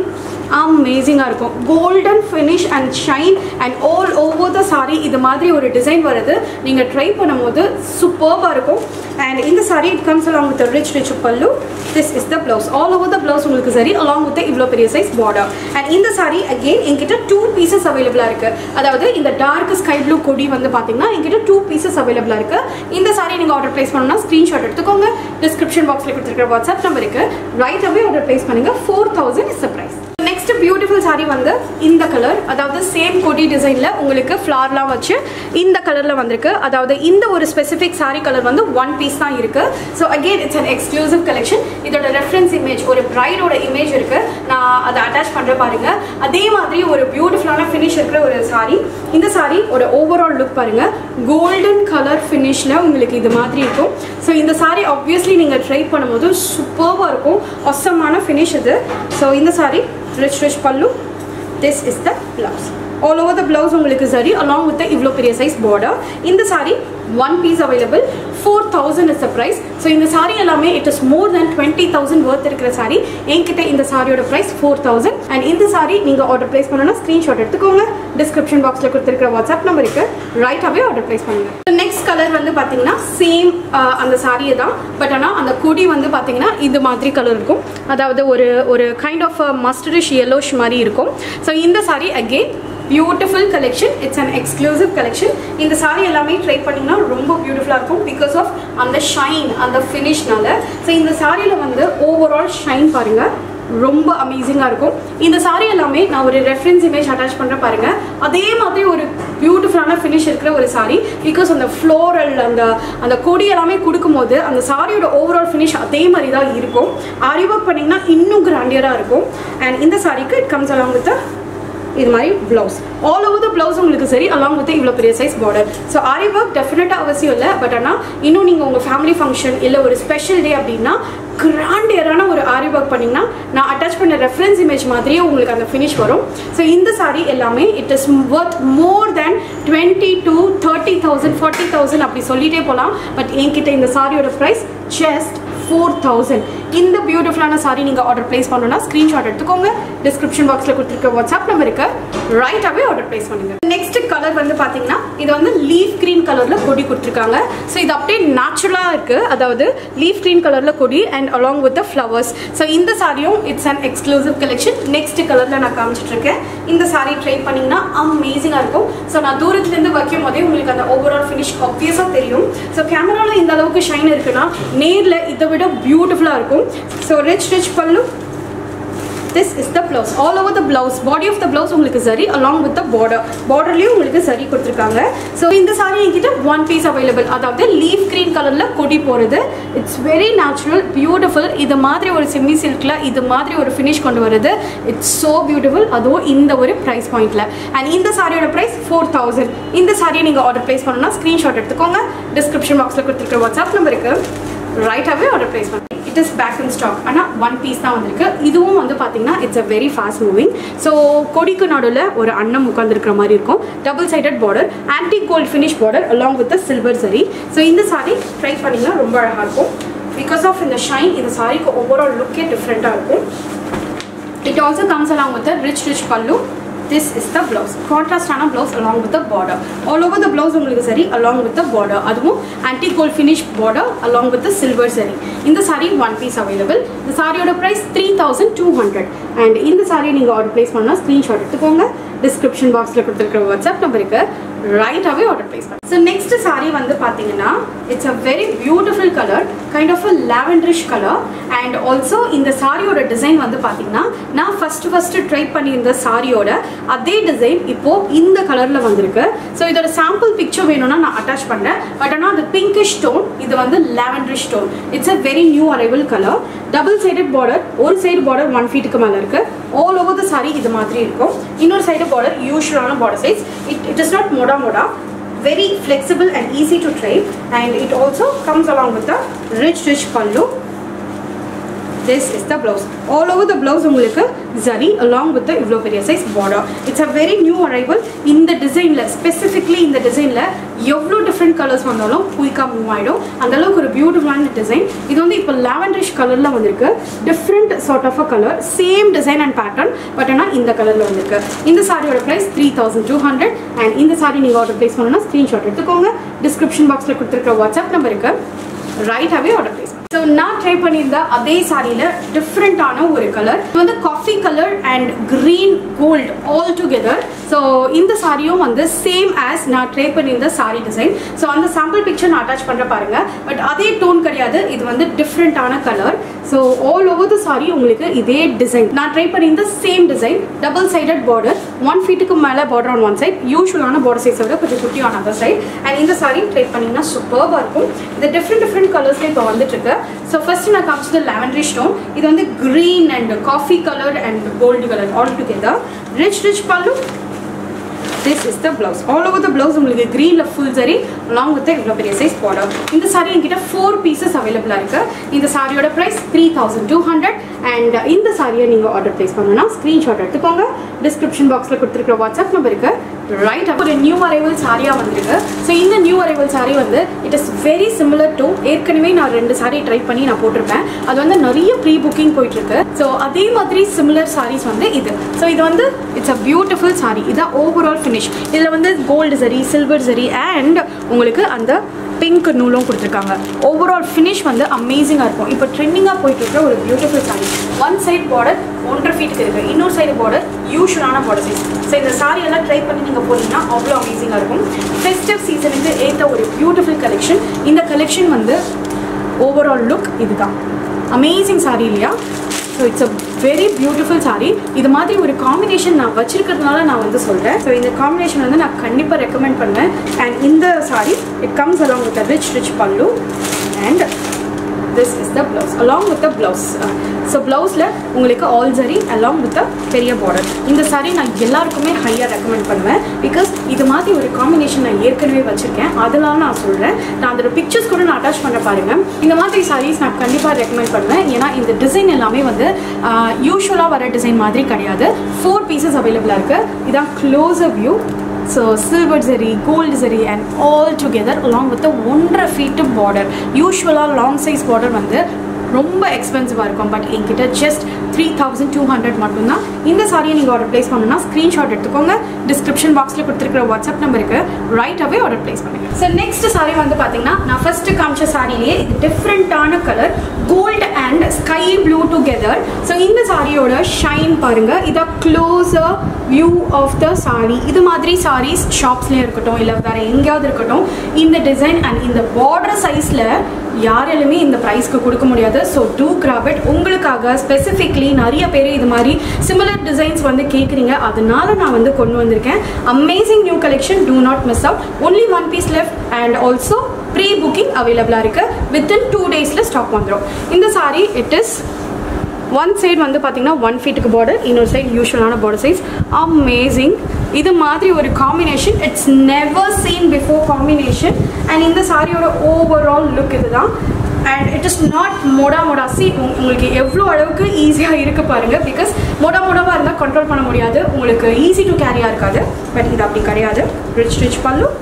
அமேசிங்காக இருக்கும். Golden finish and shine and all over the saree இது மாதிரி ஒரு டிசைன் வருது நீங்கள் ட்ரை பண்ணும்போது சூப்பர்பாக இருக்கும். அண்ட் இந்த saree it comes along with rich rich pallu this is the blouse all over the blouse உங்களுக்கு சரி அலாங் வித் இவ்வளோ பெரிய சைஸ் பார்டர் அண்ட் இந்த சாரி அகெயின் என்கிட்ட டூ பீசஸ் அவைலபிளாக இருக்குது அதாவது இந்த டார்க் ஸ்கை ப்ளூ கொடி வந்து பார்த்தீங்கன்னா என்கிட்ட டூ பீசஸ் அவைலபிளாக இருக்குது இந்த சாரி நீங்கள் ஆர்டர் ப்ளேஸ் பண்ணணும்னா ஸ்க்ரீன்ஷாட் எடுத்துக்கோங்க. டிஸ்கிரிப்ஷன் பாக்ஸில் கொடுத்துருக்கிற வாட்ஸ்அப் நம்பருக்கு ரைட் அவே ஆர்டர் ப்ளேஸ் பண்ணுங்கள் four thousand is the price beautiful saree வந்து இந்த கலர் அதாவது சேம் கொடி டிசைனில் உங்களுக்கு ஃப்ளார்லாம் வச்சு இந்த கலரில் வந்திருக்கு. அதாவது இந்த ஒரு ஸ்பெசிஃபிக் சாரீ கலர் வந்து ஒன் பீஸ் தான் இருக்குது so again it's an exclusive collection இதோட ரெஃபரன்ஸ் இமேஜ் ஒரு ப்ரைடோட இமேஜ் இருக்கு. நான் அதை அட்டாச் பண்ணுறேன் பாருங்கள் அதே மாதிரி ஒரு பியூட்டிஃபுல்லான ஃபினிஷ் இருக்கிற ஒரு சாரீ இந்த சாரீ ஒரு ஓவரால் லுக் பாருங்க. கோல்டன் கலர் ஃபினிஷில் உங்களுக்கு இது மாதிரி இருக்கும். ஸோ இந்த சாரீ ஆப்வியஸ்லி நீங்கள் ட்ரை பண்ணும்போது சூப்பர்வாக இருக்கும். ஒசமான ஃபினிஷ் இது. ஸோ இந்த saree rich rich pallu this is the blouse all over the blouse உங்களுக்கு சரி அலாங் வித் இவ்வளோ பெரிய சைஸ் பார்டர் இந்த saree one piece available four thousand is the price so இந்த சாரி எல்லாமே it is more than twenty thousand worth இருக்கிற sorry என்கிட்ட இந்த சாரியோட ப்ரைஸ் ஃபோர் தௌசண்ட் அண்ட் இந்த சாரி நீங்கள் ஆர்டர் ப்ளேஸ் பண்ணணும்னா ஸ்க்ரீன்ஷாட் எடுத்துக்கோங்க. டிஸ்கிரிப்ஷன் பாக்ஸில் கொடுத்துருக்கிற வாட்ஸ்அப் நம்பருக்கு ரைட்டாகவே ஆர்டர் ப்ளேஸ் பண்ணுங்க. நெக்ஸ்ட் கலர் வந்து பார்த்தீங்கன்னா சேம் அந்த சாரியை தான். பட் ஆனால் அந்த கொடி வந்து பார்த்தீங்கன்னா இது மாதிரி கலர் இருக்கும். அதாவது ஒரு ஒரு கைண்ட் ஆஃப் மஸ்டரிஷ் எல்லோஷ் மாதிரி இருக்கும். ஸோ இந்த saree again beautiful collection it's an exclusive collection இந்த சாரி எல்லாமே ட்ரை பண்ணிங்கன்னா ரொம்ப பியூட்டிஃபுல்லாக இருக்கும். பிகாஸ் ஆஃப் அந்த ஷைன் அந்த ஃபினிஷ்னால ஸோ இந்த சாரியில் வந்து ஓவரால் ஷைன் பாருங்கள் ரொம்ப அமேசிங்காக இருக்கும். இந்த சாரி எல்லாமே நான் ஒரு ரெஃபரன்ஸ் இமேஜ் அட்டாச் பண்ணுற பாருங்க. அதே மாதிரி ஒரு பியூட்டிஃபுல்லான ஃபினிஷ் இருக்கிற ஒரு சாரி பிகாஸ் அந்த ஃப்ளோரல் அந்த அந்த கொடி எல்லாமே கொடுக்கும்போது அந்த சாரியோட ஓவரால் ஃபினிஷ் அதே மாதிரி தான் இருக்கும். ஆரி ஒர்க் பண்ணிங்கன்னா இன்னும் கிராண்டியராக இருக்கும். அண்ட் இந்த சாரிக்கு இட் கம்ஸ் அலாங் வித் இது மாதிரி blouse all over the blouse உங்களுக்கு சரி அலாங் வித் இவ்வளோ பெரிய size border so aari work டெஃபினட்டாக அவசியம் இல்லை பட் ஆனால் இன்னும் நீங்கள் உங்கள் ஃபேமிலி ஃபங்க்ஷன் இல்லை ஒரு ஸ்பெஷல் டே அப்படின்னா கிராண்டியரான ஒரு ஆரி ஒர்க் பண்ணிங்கன்னா நான் அட்டாச் பண்ண ரெஃபரன்ஸ் இமேஜ் மாதிரியே உங்களுக்கு அந்த ஃபினிஷ் வரும். ஸோ இந்த சாரீ எல்லாமே it is worth more than twenty to thirty thousand forty thousand அப்படி சொல்லிட்டே போகலாம் பட் என்கிட்ட இந்த சாரியோட ப்ரைஸ் ஜஸ்ட் ஃபோர் தௌசண்ட் இந்த பியூட்டிஃபுல்லான சாரி நீங்கள் ஆர்டர் ப்ளேஸ் பண்ணணும்னா ஸ்க்ரீன்ஷாட் எடுத்துக்கோங்க. டிஸ்கிரிப்ஷன் பாக்ஸில் கொடுத்துருக்க வாட்ஸ்அப் நம்பருக்கு ரைட்டாகவே ஆர்டர் ப்ளேஸ் பண்ணுங்கள் நெக்ஸ்ட் கலர் வந்து பார்த்தீங்கன்னா இது வந்து லீஃப் க்ரீன் கலரில் கொடி கொடுத்துருக்காங்க. ஸோ இது அப்படியே நேச்சுரலாக இருக்குது அதாவது லீஃப் க்ரீன் கலரில் கொடி and along with the flowers so இந்த சாரியும் it's an exclusive collection next கலரில் நான் காமிச்சிட்ருக்கேன் இந்த சாரி ட்ரை பண்ணிங்கன்னா அமேசிங்காக இருக்கும். ஸோ நான் தூரத்துலேருந்து வைக்கும் போதே உங்களுக்கு அந்த ஓவரால் ஃபினிஷ் ஆப்வியஸாக தெரியும். ஸோ கேமராவில் இந்த அளவுக்கு ஷைன் இருக்குன்னா நேரில் இதை விட பியூட்டிஃபுல்லாக இருக்கும். So rich rich pallu this is the blouse all over the blouse body of the blouse உங்களுக்கு zari along with the border பார்டர்லேயும் உங்களுக்கு சரி கொடுத்துருக்காங்க. ஸோ இந்த சாரி என்கிட்ட ஒன் பீஸ் அவைலபிள் அதாவது லீஃப் க்ரீன் கலரில் கொடி போகிறது இட்ஸ் வெரி நேச்சுரல் பியூட்டிஃபுல் இது மாதிரி ஒரு செமி சில்கில் இது மாதிரி ஒரு ஃபினிஷ் கொண்டு வருது. இட்ஸ் ஸோ பியூட்டிஃபுல் அதுவும் இந்த ஒரு ப்ரைஸ் பாயிண்ட்டில் அண்ட் இந்த சாரியோட ப்ரைஸ் ஃபோர் தௌசண்ட் இந்த சாரியை நீங்கள் ஆர்டர் ப்ளேஸ் பண்ணணும்னா ஸ்க்ரீன்ஷாட் எடுத்துக்கோங்க. டிஸ்கிரிப்ஷன் பாக்ஸில் கொடுத்துருக்க வாட்ஸ்அப் நம்பருக்கு ரைட்டாகவே ஆர்டர் ப்ளேஸ் பண்ணுங்க it is back in stock ஆனால் ஒன் பீஸ் தான் வந்திருக்கு. இதுவும் வந்து பார்த்தீங்கன்னா it's a very fast moving so கொடிக்கு நடுவில் ஒரு அன்னம் உட்காந்துருக்கிற மாதிரி இருக்கும். Double sided border antique gold finish border along with silver zari so இந்த சாரி ட்ரை பண்ணிங்கன்னா ரொம்ப அழகாக இருக்கும். பிகாஸ் ஆஃப் இந்த ஷைன் இந்த சாரிக்கு ஓவரால் லுக்கே டிஃப்ரெண்ட்டாக இருக்கும். It also comes along with rich rich pallu this is the blouse. கான்ட்ராஸ்டான blouse along with the border all over the blouse உங்களுக்கு சரி அலாங் வித் த பார்டர் அதுவும் antique gold finish border along with the silver zari இந்த sari one piece available இந்த சாரியோட price three thousand two hundred and இந்த சாரியை நீங்கள் order place பண்ணால் ஸ்க்ரீன்ஷாட் எடுத்துக்கோங்க. டிஸ்கிரிப்ஷன் பாக்ஸில் கொடுத்துருக்க வாட்ஸ்அப் நம்பருக்கு ரைட்டாகவே ஆர்டர் பிளேஸ் பண்ணுங்கள் ஸோ நெக்ஸ்ட் சாரீ வந்து பார்த்தீங்கன்னா it's a very beautiful colour kind of a lavenderish colour and also இந்த சாரியோட டிசைன் வந்து பார்த்தீங்கன்னா நான் ஃபஸ்ட்டு ஃபஸ்ட்டு ட்ரை பண்ணியிருந்த சாரியோட அதே டிசைன் இப்போ இந்த கலரில் வந்திருக்கு. ஸோ இதோட சாம்பிள் பிக்சர் வேணும்னா நான் அட்டாச் பண்ணுறேன் பட் ஆனால் அது பிங்கிஷ் ஸ்டோன் இது வந்து lavenderish stone it's a very new arrival colour double sided border ஒரு சைடு பார்டர் ஒன் ஃபீட்டுக்கு மேலே இருக்கு. ஆல் ஓவர் த சாரி இது மாதிரி இருக்கும். இன்னொரு side border யூஸ்வலான border size it it is not மொடா மொடா very flexible and easy to trade. And it also comes along with the rich rich pallu this is the blouse. All over the blouse உங்களுக்கு zari along with the இவ்வளோ பெரிய size border. It's a very new arrival. இந்த டிசைனில் specifically இந்த டிசைனில் எவ்வளோ different colours வந்தாலும் குயிக்காக மூவ் ஆகிடும் அந்த அளவுக்கு ஒரு பியூட்டிஃபுல்லான டிசைன் இது வந்து இப்போ லாவெண்டரிஷ் கலரில் வந்திருக்கு. Different sort of a colour same design and pattern but ஆனால் இந்த கலரில் வந்திருக்கு. இந்த சாரியோட price three thousand two hundred and இந்த சாரி நீங்கள் ஆர்டர் ப்ளேஸ் பண்ணணும்னா ஸ்க்ரீன்ஷாட் எடுத்துக்கோங்க. டிஸ்கிரிப்ஷன் பாக்ஸில் கொடுத்துருக்க வாட்ஸ்அப் நம்பருக்கு ரைட்டாகவே ஆர்டர் ப்ளேஸ் ஸோ நான் ட்ரை பண்ணியிருந்த அதே சாரியில் டிஃப்ரெண்ட்டான ஒரு கலர் இது வந்து coffee colour and green gold all together so இந்த சாரியும் வந்து சேம் ஆஸ் நான் ட்ரை பண்ணியிருந்த சாரி டிசைன் ஸோ அந்த சாம்பிள் பிக்சர் நான் அட்டாச் பண்ணுற பாருங்க. பட் அதே டோன் கிடையாது. இது வந்து டிஃப்ரெண்ட்டான colour so all over the saree உங்களுக்கு இதே டிசைன் நான் ட்ரை பண்ணியிருந்த same design double sided border one ஃபீட்டுக்கு மேலே பார்டர் ஆன் ஒன் சைட் யூஸ்வலான பார்டர் சைஸை விட கொஞ்சம் குட்டி ஆன் அதர் சைட் அண்ட் இந்த சாரி ட்ரை பண்ணிங்கன்னா சூப்பராக இருக்கும். இது டிஃப்ரெண்ட் டிஃப்ரெண்ட் கலர்ஸ்ல இப்போ வந்துட்டு இருக்கு. ஸோ ஃபர்ஸ்ட் நான் காமிச்சது லாவெண்டரி ஸ்டோன் இது வந்து green and coffee colour and gold colour all together rich rich pallu this is the blouse all over the blouse உங்களுக்கு க்ரீனில் ஃபுல் சரி லாங் வித் இவ்வளோ பெரிய சைஸ் பார்டர் இந்த சாரி என்கிட்ட ஃபோர் பீசஸ் அவைலபிளாக இருக்குது இந்த சாரியோட price three thousand two hundred and இந்த சாரியை நீங்கள் ஆர்டர் ப்ளேஸ் பண்ணணும்னா ஸ்க்ரீன்ஷாட் எடுத்துக்கோங்க. டிஸ்கிரிப்ஷன் பாக்ஸில் கொடுத்துருக்க வாட்ஸ்அப் நம்பருக்கு ரைட் ஒரு நியூ அரைவல் சாரியாக வந்திருக்கு. ஸோ இந்த நியூ அரைவல் சாரி வந்து it is very similar to ஏற்கனவே நான் ரெண்டு சாரி ட்ரை பண்ணி நான் போட்டிருப்பேன். அது வந்து நிறைய ப்ரீ புக்கிங் போயிட்டுருக்கு. ஸோ அதே மாதிரி சிமிலர் சாரீஸ் வந்து இது. ஸோ இது வந்து இட்ஸ் அ பியூட்டிஃபுல் சாரி இதான் ஓவரால் ஃபினிஷ் இதில் வந்து gold zari silver zari and உங்களுக்கு அந்த பிங்க் நூலும் கொடுத்துருக்காங்க. ஓவரால் ஃபினிஷ் வந்து அமேசிங்காக இருக்கும். இப்போ ட்ரெண்டிங்காக போயிட்டு இருக்க ஒரு beautiful saree one side border ஒன்றரை ஃபீட்டுக்கு இருக்குது இன்னொரு சைடு பார்டர் யூஷுவலான பார்டர் சைஸ் ஸோ இந்த சாரி எல்லாம் ட்ரை பண்ணி நீங்கள் போனீங்கன்னா அவ்வளோ அமேசிங்காக இருக்கும். ஃபெஸ்டிவ் சீசனுக்கு ஏற்ற ஒரு பியூட்டிஃபுல் கலெக்ஷன் இந்த கலெக்ஷன் வந்து ஓவரால் லுக் இதுதான். அமேசிங் சாரி இல்லையா? So it's a very beautiful saree இது மாதிரி ஒரு காம்பினேஷன் நான் வச்சிருக்கிறதுனால நான் வந்து சொல்கிறேன் ஸோ இந்த காம்பினேஷன் வந்து நான் கண்டிப்பாக ரெக்கமெண்ட் பண்ணுவேன். அண்ட் இந்த saree it comes along with rich rich pallu and this is the blouse along with the blouse so ப்ளவுஸில் உங்களுக்கு ஆல் சரி அலாங் வித் த பெரிய பார்டர் இந்த சாரி நான் எல்லாருக்குமே ஹையாக ரெக்கமெண்ட் பண்ணுவேன். பிகாஸ் இது மாதிரி ஒரு காம்பினேஷன் நான் ஏற்கனவே வச்சுருக்கேன். அதனால நான் சொல்கிறேன் நான் அதோட பிக்சர்ஸ் கூட நான் அட்டாச் பண்ண பாருங்க. இந்த மாதிரி சாரீஸ் நான் கண்டிப்பாக ரெக்கமெண்ட் பண்ணுவேன். ஏன்னா இந்த டிசைன் எல்லாமே வந்து யூஸ்வலாக வர டிசைன் மாதிரி கிடையாது. ஃபோர் பீசஸ் அவைலபிளாக இருக்குது இதான் closer view so silver zari gold zari and all together along with ஒன்றரை ஃபீட்டு பார்டர் யூஸ்வலாக லாங் சைஸ் பார்டர் வந்து ரொம்ப எக்ஸ்பென்சிவாக இருக்கும். பட் என்கிட்ட just three thousand two hundred மட்டும்தான். இந்த சாரியை நீங்கள் ஆர்டர் ப்ளேஸ் பண்ணணும்னா ஸ்க்ரீன்ஷாட் எடுத்துக்கோங்க. டிஸ்கிரிப்ஷன் பாக்ஸில் கொடுத்துருக்கிற வாட்ஸ்அப் நம்பருக்கு ரைட் அவே ஆர்டர் ப்ளேஸ் பண்ணுங்க. ஸோ நெக்ஸ்ட் சாரி வந்து பார்த்தீங்கன்னா நான் ஃபர்ஸ்ட் காமிச்ச சாரிலேயே இது டிஃப்ரெண்ட்டான colour gold and sky blue together so இந்த சாரியோட ஷைன் பாருங்கள் இதை closer view of the saree இது மாதிரி சாரீஸ் ஷாப்ஸ்லேயும் இருக்கட்டும் இல்லை வேறு எங்கேயாவது இருக்கட்டும் இந்த டிசைன் அண்ட் இந்த பார்டர் சைஸில் யாராலுமே இந்த ப்ரைஸ்க்கு கொடுக்க முடியாது. ஸோ டூ கிராபிட் உங்களுக்காக ஸ்பெசிஃபிக்லி நிறைய பேர் இது மாதிரி சிமிலர் டிசைன்ஸ் வந்து கேட்குறீங்க அதனால நான் வந்து கொண்டு வந்திருக்கேன். Amazing new collection do not miss out only one piece left and also pre booking அவைலபிளாக இருக்குது வித்தின் டூ டேஸில் ஸ்டாக் வந்துடும் இந்த sari it is one side வந்து பார்த்தீங்கன்னா ஒன் ஃபீட்டுக்கு பார்டர் இன்னொரு சைடு யூஸ்வலான பார்டர் சைஸ் அமேசிங் இது மாதிரி ஒரு combination it's never seen before combination and இந்த சாரியோட ஓவரால் லுக் இதுதான். அண்ட் இட் இஸ் நாட் மொடா மொடா சி உங்களுக்கு எவ்வளோ அளவுக்கு ஈஸியாக இருக்க பாருங்க. பிகாஸ் மொடா மொடாவாக இருந்தால் கண்ட்ரோல் பண்ண முடியாது. உங்களுக்கு ஈஸி டு கேரியாக இருக்காது. பட் இது அப்படி கிடையாது. ரிச் ரிச் பண்ணும்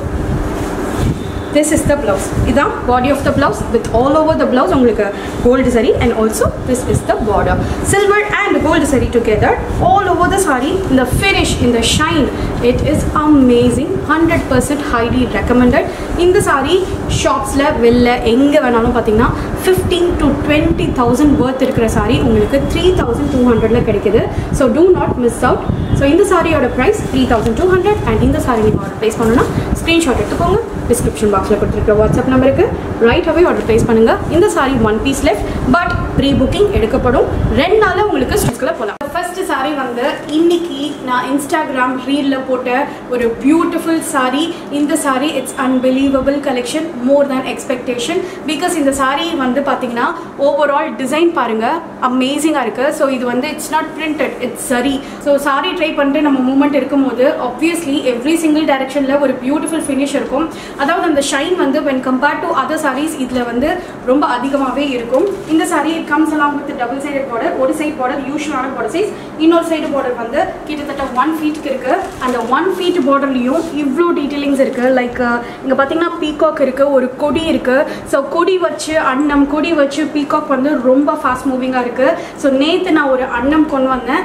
திஸ் இஸ் த பிளவுஸ் இதுதான் body of the blouse with all over the blouse உங்களுக்கு gold zari and also this is the border silver and gold zari together all over the saree இந்த finish இந்த shine it is amazing hundred percent highly recommended இந்த சாரீ ஷாப்ஸில் வெளில எங்கே வேணாலும் பார்த்தீங்கன்னா fifteen to twenty thousand worth இருக்கிற சாரீ உங்களுக்கு த்ரீ தௌசண்ட் டூ ஹண்ட்ரட்ல கிடைக்கிது so do not miss out so இந்த சாரியோட price three thousand two hundred and இந்த சாரி நீங்கள் ஆர்டர் ப்ளேஸ் பண்ணணும்னா ஸ்க்ரீன்ஷாட் எடுத்துக்கோங்க டிஸ்கிரிப்ஷன் பாக்ஸில் கொடுத்துருக்க வாட்ஸ்அப் நம்பருக்கு. ரைட்டாகவே ஆர்டர் ப்ளேஸ் பண்ணுங்கள் இந்த saree one piece left but pre booking எடுக்கப்படும். ரெண்டு நாளில் உங்களுக்கு ஸ்டிக்கில் போகலாம் ஃபஸ்ட்டு சாரி வந்து இன்னைக்கு நான் இன்ஸ்டாகிராம் ரீலில் போட்ட ஒரு பியூட்டிஃபுல் சாரி இந்த saree it's unbelievable collection more than expectation because இந்த சாரி வந்து பார்த்தீங்கன்னா ஓவரால் டிசைன் பாருங்கள் அமேசிங்காக இருக்குது ஸோ இது வந்து it's not printed it's zari so saree try பண்ணிட்டு நம்ம மூமெண்ட் இருக்கும்போது ஆப்வியஸ்லி எவ்ரி சிங்கிள் டைரக்ஷனில் ஒரு பியூட்டிஃபுல் ஃபினிஷ் இருக்கும். அதாவது அந்த ஷைன் வந்து when compared to other sarees இதில் வந்து ரொம்ப அதிகமாகவே இருக்கும். இந்த saree it comes along with double sided border ஒரு சைட் பார்டர் யூஸ்வலான பார்டர் சைஸ் இன்னொரு சைடு பார்டர் வந்து கிட்டத்தட்ட ஒன் ஃபீட்டுக்கு இருக்குது அந்த ஒன் ஃபீட் பார்டர்லையும் இவ்வளோ டீட்டெயிலிங்ஸ் இருக்குது லைக் இங்கே பார்த்தீங்கன்னா பீகாக் இருக்குது ஒரு கொடி இருக்குது ஸோ கொடி வச்சு அன்னம் கொடி வச்சு பீகாக் வந்து ரொம்ப ஃபாஸ்ட் மூவிங்காக இருக்குது ஸோ நேற்று நான் ஒரு அன்னம் கொண்டு வந்தேன்.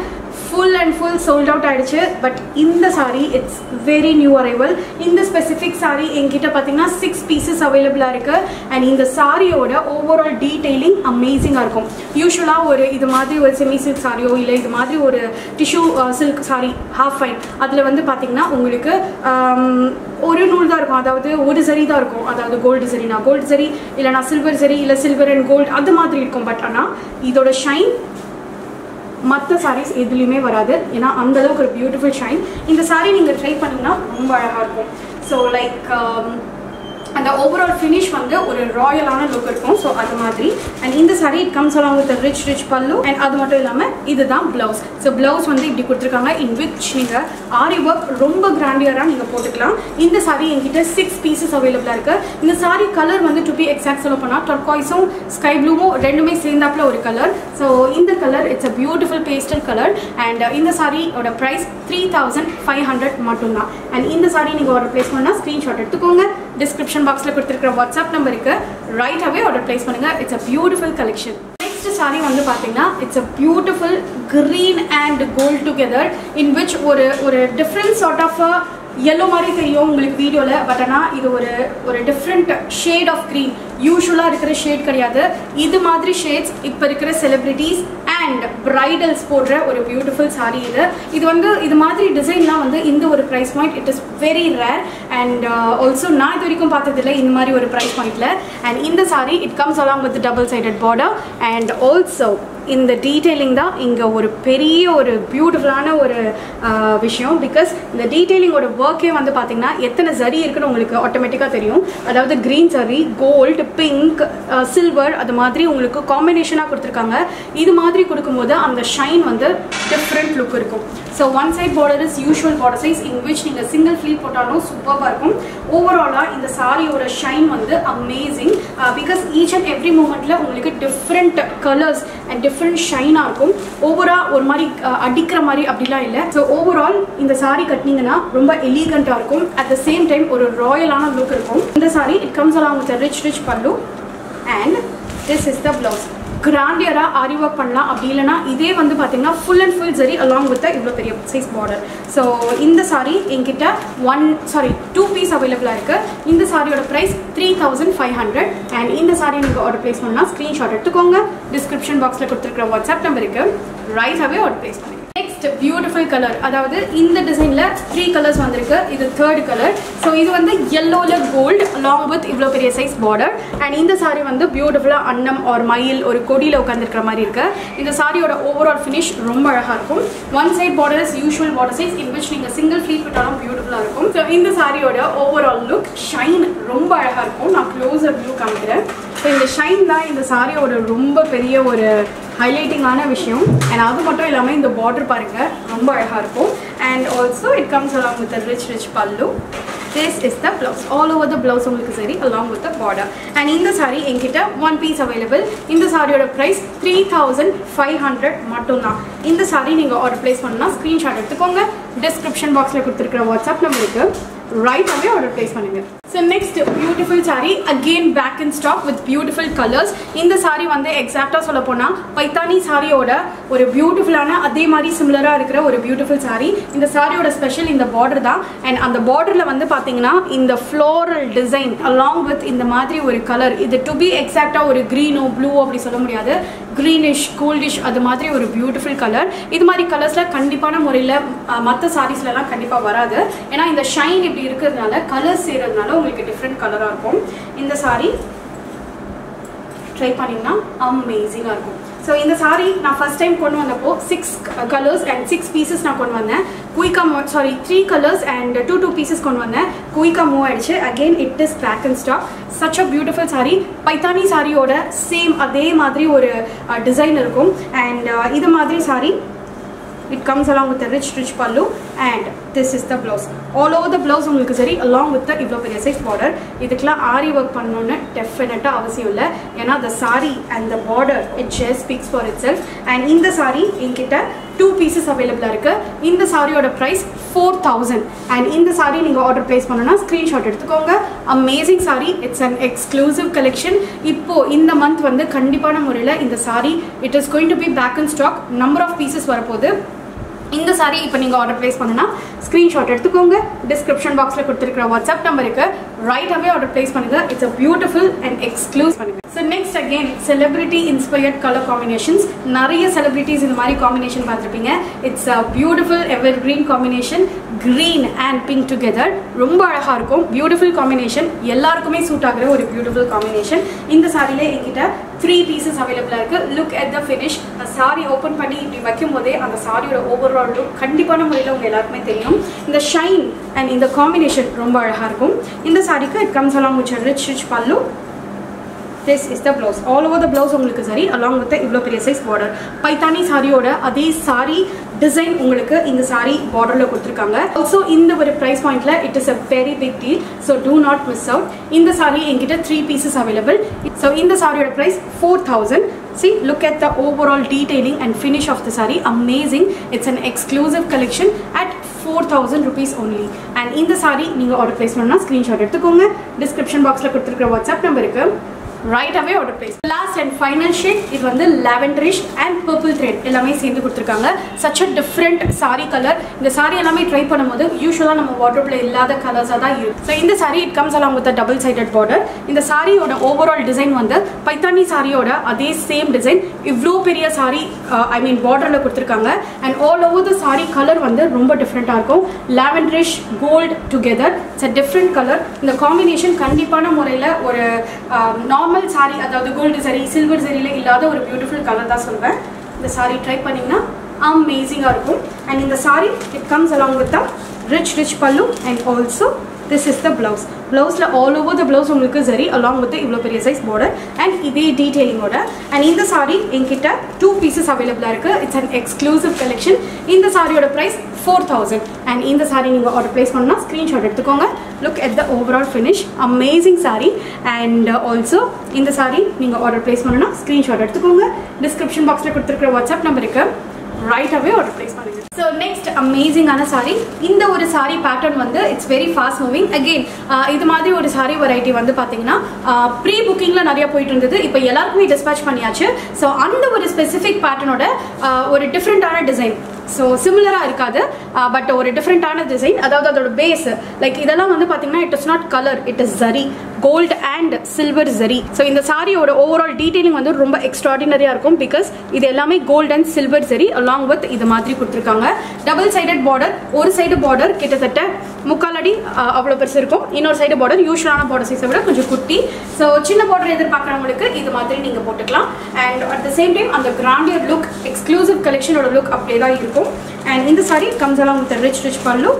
Full and full sold out ஆயிடுச்சு. பட் இந்த saree it's very new arrival இந்த ஸ்பெசிஃபிக் சாரீ எங்கிட்ட பார்த்தீங்கன்னா சிக்ஸ் பீசஸ் அவைலபிளாக இருக்குது அண்ட் இந்த சாரியோட ஓவரால் டீட்டெயிலிங் அமேசிங்காக இருக்கும். யூஸ்வலாக ஒரு இது மாதிரி ஒரு செமி சில்க் சாரியோ இல்லை இது மாதிரி ஒரு tissue silk saree half fine அதில் வந்து பார்த்தீங்கன்னா உங்களுக்கு um, ஒரு நூல் தான் இருக்கும். அதாவது ஒரு சரி தான் இருக்கும். அதாவது கோல்டு சரினா கோல்டு சரி இல்லைனா சில்வர் சரி இல்லை சில்வர் அண்ட் கோல்டு அது மாதிரி இருக்கும். பட் ஆனால் இதோட ஷைன் மற்ற சாரீஸ் எதுலேயுமே வராது. ஏன்னா அந்தளவுக்கு ஒரு பியூட்டிஃபுல் ஷைன் இந்த சாரீ நீங்கள் ட்ரை பண்ணிங்கன்னா ரொம்ப அழகாக இருக்கும். ஸோ லைக் um, அந்த ஓவரால் ஃபினிஷ் வந்து ஒரு ராயலான லுக் இருக்கும். ஸோ அது மாதிரி. அண்ட் இந்த saree it comes along with rich rich pallu and அது மட்டும் இல்லாமல் இதுதான் ப்ளவுஸ் ஸோ ப்ளவுஸ் வந்து இப்படி கொடுத்துருக்காங்க. இன் விச் நீங்கள் ஆரி ஒர்க் ரொம்ப கிராண்டியராக நீங்கள் போட்டுக்கலாம். இந்த சாரி என்கிட்ட சிக்ஸ் பீசஸ் அவைலபிளாக இருக்குது இந்த சாரி கலர் வந்து டு பி எக்ஸாக்ட் சொல்ல போனால் டர்காய்ஸும் ஸ்கை ப்ளூவும் ரெண்டுமே சேர்ந்தாப்புல ஒரு கலர் ஸோ இந்த colour it's a beautiful pastel colour and இந்த சாரியோட price three thousand five hundred மட்டும்தான். அண்ட் இந்த சாரி நீங்கள் ஆர்டர் பிளேஸ் பண்ணால் ஸ்க்ரீன்ஷாட் எடுத்துக்கோங்க. டிஸ்கிரிப்ஷன் பாக்ஸில் கொடுத்துருக்கிற வாட்ஸ்அப் நம்பருக்கு ரைட் அவே ஆர்டர் ப்ளேஸ் பண்ணுங்கள் it's a beautiful collection next saree வந்து பார்த்தீங்கன்னா it's a beautiful green and gold together in which ஒரு ஒரு டிஃப்ரெண்ட் சார்ட் ஆஃப் எல்லோ மாதிரி தெரியும் உங்களுக்கு வீடியோவில் பட் ஆனால் இது ஒரு ஒரு டிஃப்ரெண்ட் ஷேட் ஆஃப் க்ரீன் யூஸ்வலாக இருக்கிற ஷேட் கிடையாது. இது மாதிரி ஷேட்ஸ் இப்போ இருக்கிற செலிப்ரிட்டிஸ் அண்ட் பிரைடல்ஸ் போடுற ஒரு பியூட்டிஃபுல் சாரி இது. இது வந்து இது மாதிரி டிசைன்லாம் வந்து இந்த ஒரு price point it is very rare and also நான் இது வரைக்கும் பார்த்ததில்லை இந்த மாதிரி ஒரு ப்ரைஸ் பாயிண்டில் அண்ட் இந்த saree it comes along with double sided border and also இந்த டீட்டெயிலிங் தான் இங்கே ஒரு பெரிய ஒரு பியூட்டிஃபுல்லான ஒரு விஷயம். பிகாஸ் இந்த டீட்டெயிலிங்கோட ஒர்க்கே வந்து பார்த்தீங்கன்னா எத்தனை சரி இருக்குன்னு உங்களுக்கு ஆட்டோமேட்டிக்காக தெரியும். அதாவது க்ரீன் சரி கோல்டு பிங்க் சில்வர் அது மாதிரி உங்களுக்கு காம்பினேஷனாக கொடுத்துருக்காங்க. இது மாதிரி கொடுக்கும்போது அந்த ஷைன் வந்து டிஃப்ரெண்ட் லுக் இருக்கும். So one side border is usual border size in which நீங்கள் சிங்கிள் ஃப்ளீட் போட்டாலும் சூப்பராக இருக்கும். ஓவராலாக இந்த சாரியோட ஷைன் வந்து amazing because each and every மூமெண்ட்டில் உங்களுக்கு டிஃப்ரெண்ட் கலர்ஸ் அண்ட் டிஃப்ரெண்ட் ஷைனாக இருக்கும். ஓவராக ஒரு மாதிரி அடிக்கிற மாதிரி அப்படிலாம் இல்லை. ஸோ ஓவரால் இந்த சாரீ கட்டினீங்கன்னா ரொம்ப எலிகண்ட்டாக இருக்கும். அட் த சேம் டைம் ஒரு ராயலான லுக் இருக்கும். இந்த saree it comes along with rich rich pallu and this is the blouse கிராண்டியராக aari work பண்ணலாம். அப்படி இல்லைனா இதே வந்து பார்த்தீங்கன்னா full and full zari along with இவ்வளோ பெரிய சைஸ் பார்டர் ஸோ இந்த சாரீ என்கிட்ட ஒன் சாரி டூ பீஸ் அவைலபிளாக இருக்குது இந்த சாரியோட price three thousand five hundred and இந்த சாரி நீங்கள் ஆர்டர் ப்ளேஸ் பண்ணால் ஸ்க்ரீன்ஷாட் எடுத்துக்கோங்க. டிஸ்கிரிப்ஷன் பாக்ஸில் கொடுத்துருக்குற வாட்ஸ்அப் நம்பருக்கு ரைட்டாகவே ஆர்டர் ப்ளேஸ் பண்ணுங்கள் நெக்ஸ்ட் பியூட்டிஃபுல் கலர் அதாவது இந்த டிசைனில் த்ரீ கலர்ஸ் வந்திருக்கு. இது தேர்ட் கலர் ஸோ இது வந்து எல்லோவில் கோல்டு லாங் வித் இவ்வளோ பெரிய சைஸ் பார்டர் அண்ட் இந்த சாரி வந்து பியூட்டிஃபுல்லாக அன்னம் ஒரு மயில் ஒரு கொடியில் உட்காந்துருக்கிற மாதிரி இருக்கு. இந்த சாரியோட ஓவரால் ஃபினிஷ் ரொம்ப அழகாக இருக்கும். One side border is usual border size in which நீங்கள் சிங்கிள் ஃப்ளீட் விட்டாலும் பியூட்டிஃபுல்லாக இருக்கும். ஸோ இந்த சாரியோட ஓவரால் லுக் ஷைன் ரொம்ப அழகாக இருக்கும். நான் க்ளோஸர் வியூ காமிக்கிறேன். ஸோ இந்த ஷைன் தான் இந்த சாரியோட ரொம்ப பெரிய ஒரு ஹைலைட்டிங்கான விஷயம். அண்ட் அது மட்டும் இல்லாமல் இந்த பார்டர் பாருங்கள் ரொம்ப அழகாக இருக்கும். And also it comes along with rich rich pallu this is the blouse all over the blouse உங்களுக்கு zari along with the border and இந்த சாரீ என்கிட்ட ஒன் பீஸ் அவைலபிள் இந்த சாரியோட price three thousand five hundred மட்டும்தான். இந்த சாரீ நீங்கள் order place பண்ணால் screenshot எடுத்துக்கோங்க. டிஸ்கிரிப்ஷன் பாக்ஸில் கொடுத்துருக்குற வாட்ஸ்அப் நம்பருக்கு ரைட்டாகவே ஆர்டர் பிளேஸ் பண்ணுங்க. So next beautiful saree again back in stock with beautiful colours இந்த சாரி வந்து எக்ஸாக்டாக சொல்ல போனால் பைத்தானி சாரியோட ஒரு பியூட்டிஃபுல்லான அதே மாதிரி சிமிலராக இருக்கிற ஒரு பியூட்டிஃபுல் சாரி இந்த சாரியோட ஸ்பெஷல் இந்த பார்டர் தான். அண்ட் அந்த பார்டரில் வந்து பார்த்தீங்கன்னா இந்த ஃப்ளோரல் டிசைன் அலாங் வித் இந்த மாதிரி ஒரு கலர் இது டு பி எக்ஸாக்டாக ஒரு க்ரீனோ ப்ளூ அப்படி சொல்ல முடியாது. க்ரீனிஷ் கோல்டிஷ் அது மாதிரி ஒரு பியூட்டிஃபுல் கலர் இது மாதிரி கலர்ஸில் கண்டிப்பான முறையில் மற்ற சாரீஸ்லலாம் கண்டிப்பாக வராது. ஏன்னா இந்த ஷைன் இப்படி இருக்கிறதுனால கலர்ஸ் செய்கிறதுனால உங்களுக்கு டிஃப்ரெண்ட் கலராக இருக்கும். இந்த சாரீ ட்ரை பண்ணிங்கன்னா அமேசிங்காக இருக்கும். ஸோ இந்த சாரீ நான் ஃபஸ்ட் டைம் கொண்டு வந்தப்போ six colours and six pieces நான் கொண்டு வந்தேன். குயிக்காக move saree three colours and two two pieces கொண்டு வந்தேன். குயிக்காக மூவ் ஆயிடுச்சு again it is back and stock such a beautiful saree Paithani சாரியோட சேம் அதே மாதிரி ஒரு டிசைன் இருக்கும். அண்ட் இது மாதிரி sari it comes along with a rich rich pallu and this is the blouse. All over the blouse உங்களுக்கு சரி along with the இவ்வளோ பெரிய சைஸ் பார்டர் இதுக்கெலாம் ஆரி ஒர்க் பண்ணணுன்னு டெஃபினட்டாக அவசியம் இல்லை. ஏன்னா the saree and the border it sure speaks for itself and இந்த சாரி என்கிட்ட டூ பீசஸ் அவைலபிளாக இருக்குது இந்த சாரியோட ப்ரைஸ் ஃபோர் தௌசண்ட் அண்ட் இந்த சாரி நீங்கள் ஆர்டர் ப்ளேஸ் பண்ணணும்னா ஸ்க்ரீன்ஷாட் எடுத்துக்கோங்க. Amazing saree it's an exclusive collection இப்போது இந்த மந்த் வந்து கண்டிப்பான முறையில் இந்த saree it is going to be back and stock number of pieces வரப்போகுது. இந்த சாரி இப்போ நீங்கள் ஆர்டர் ப்ளேஸ் பண்ணுன்னா ஸ்க்ரீன்ஷாட் எடுத்துக்கோங்க. டிஸ்கிரிப்ஷன் பாக்ஸில் கொடுத்துருக்கிற வாட்ஸ்அப் நம்பருக்கு ரைட்டாகவே ஆர்டர் ப்ளேஸ் பண்ணுங்க. It's a beautiful and exclusive பண்ணுங்கள் so next again celebrity inspired colour combinations நிறைய செலிபிரிட்டிஸ் இந்த மாதிரி காம்பினேஷன் பார்த்துருப்பீங்க. It's a beautiful evergreen combination green and pink together ரொம்ப அழகாக இருக்கும். பியூட்டிஃபுல் காம்பினேஷன் எல்லாருக்குமே சூட் ஆகிற ஒரு பியூட்டிஃபுல் காம்பினேஷன் இந்த சாரியில் என்கிட்ட த்ரீ பீசஸ் அவைலபிளாக இருக்குது look at the finish saree open பண்ணி இப்படி வைக்கும் போதே அந்த சாரியோட ஓவரால் லுக் கண்டிப்பான முறையில் உங்கள் எல்லாருக்குமே தெரியும். இந்த ஷைன் அண்ட் இந்த காம்பினேஷன் ரொம்ப அழகாக இருக்கும். இந்த சாரிக்கு it comes along which rich rich pallu this is the blouse all over the blouse உங்களுக்கு சரி அலாங் வித் இவ்வளோ பெரிய சைஸ் பார்டர் பைத்தானி சாரியோட அதே சாரி டிசைன் உங்களுக்கு இந்த சாரி பார்டரில் கொடுத்துருக்காங்க. ஆல்சோ இந்த ஒரு ப்ரைஸ் பாயிண்ட்ல it is a very big deal so do not miss out இந்த சாரி என்கிட்ட த்ரீ பீசஸ் அவைலபிள் ஸோ இந்த சாரியோட price four thousand See, look at the overall detailing and finish of the amazing Amazing. It's an exclusive collection at 4000 rupees only. And இந்த saree நீங்கள் order place பண்ணா screenshot எடுத்துக்கோங்க. Description பாக்ஸில் கொடுத்துருக்கிற WhatsApp நம்பருக்கு right away order place last and final shade இது வந்து lavenderish and purple thread எல்லாமே சேர்ந்து கொடுத்துருக்காங்க. Such a different saree colour இந்த சாரி எல்லாமே ட்ரை பண்ணும்போது யூஸ்வலாக நம்ம வாட்ரோப்பில் இல்லாத கலர்ஸாக தான் இருக்கும். ஸோ இந்த saree it comes along with double sided border இந்த சாரியோட ஓவரால் டிசைன் வந்து பைத்தானி சாரியோட அதே சேம் டிசைன் இவ்வளோ பெரிய சாரி ஐ மீன் பார்டரில் கொடுத்துருக்காங்க. And all over the saree colour வந்து ரொம்ப டிஃப்ரெண்ட்டாக இருக்கும். Lavenderish gold together it's a different colour இந்த காம்பினேஷன் கண்டிப்பான முறையில் ஒரு uh, நார்மல் சாரி அதாவது கோல்டு சரி சில்வர் சாரியில் இல்லாத ஒரு பியூட்டிஃபுல் கலர் தான் சொல்வேன். இந்த சாரீ ட்ரை பண்ணிங்கன்னா அமேசிங்காக இருக்கும். அண்ட் இந்த saree it comes along with the rich rich pallu and also this is the blouse ப்ளவுஸில் ஆல் ஓவர் த ப்ளவுஸ் உங்களுக்கு சரி அலாங் வித் இவ்வளோ பெரிய சைஸ் பார்டர் அண்ட் இதே டீட்டெயிலிங்கோட அண்ட் இந்த சாரீ என்கிட்ட டூ பீசஸ் அவைலபிளாக இருக்குது இட்ஸ் அண்ட் எக்ஸ்க்ளூசிவ் கலெக்ஷன் இந்த சாரியோட ப்ரைஸ் ஃபோர் தௌசண்ட் அண்ட் இந்த சாரி நீங்கள் ஆர்டர் ப்ளேஸ் பண்ணால் ஸ்க்ரீன்ஷாட் எடுத்துக்கோங்க. Look at the overall finish amazing saree and also இந்த சாரி நீங்கள் ஆர்டர் ப்ளேஸ் பண்ணணும்னா ஸ்க்ரீன்ஷாட் எடுத்துக்கோங்க. டிஸ்கிரிப்ஷன் பாக்ஸில் கொடுத்துருக்குற வாட்ஸ்அப் நம்பருக்கு ரைட்டாகவே ஆர்டர் ப்ளேஸ் பண்ணுங்க. ஸோ நெக்ஸ்ட் அமேசிங்கான சாரி இந்த ஒரு சாரி பேட்டர்ன் வந்து it's very fast moving again இது மாதிரி ஒரு சாரி வெரைட்டி வந்து பார்த்தீங்கன்னா ப்ரீ புக்கிங்கில் நிறைய போயிட்டு இருந்தது. இப்போ எல்லாருக்குமே டிஸ்பேச் பண்ணியாச்சு. ஸோ அந்த ஒரு ஸ்பெசிஃபிக் பேட்டர்னோட ஒரு டிஃப்ரெண்ட்டான டிசைன் ஸோ சிமிலராக இருக்காது. பட் ஒரு டிஃப்ரெண்ட்டான டிசைன் அதாவது அதோட பேஸ் லைக் இதெல்லாம் வந்து பார்த்தீங்கன்னா it is not colour it is zari gold and silver zari so இந்த சாரியோட ஓவரால் டீட்டெயிலிங் வந்து ரொம்ப எக்ஸ்ட்ராடினரியாக இருக்கும் பிகாஸ் இது எல்லாமே gold and silver zari along with இது மாதிரி கொடுத்துருக்காங்க. டபுள் சைடட் பார்டர் ஒரு சைடு பார்டர் கிட்டத்தட்ட முக்கால் அடி அவ்வளோ பெருசு இருக்கும். இன்னொரு சைடு பார்டர் யூஸ்வலான பார்டர் சைஸை விட கொஞ்சம் குட்டி. ஸோ சின்ன பார்டர் எதிர்பார்க்குறவங்களுக்கு இது மாதிரி நீங்கள் போட்டுக்கலாம். And at the same time அந்த கிராண்டியர் லுக் எக்ஸ்க்ளூசிவ் கலெக்ஷனோட லுக் அப்படியே தான் இருக்கும். அண்ட் இந்த saree comes along with rich rich pallu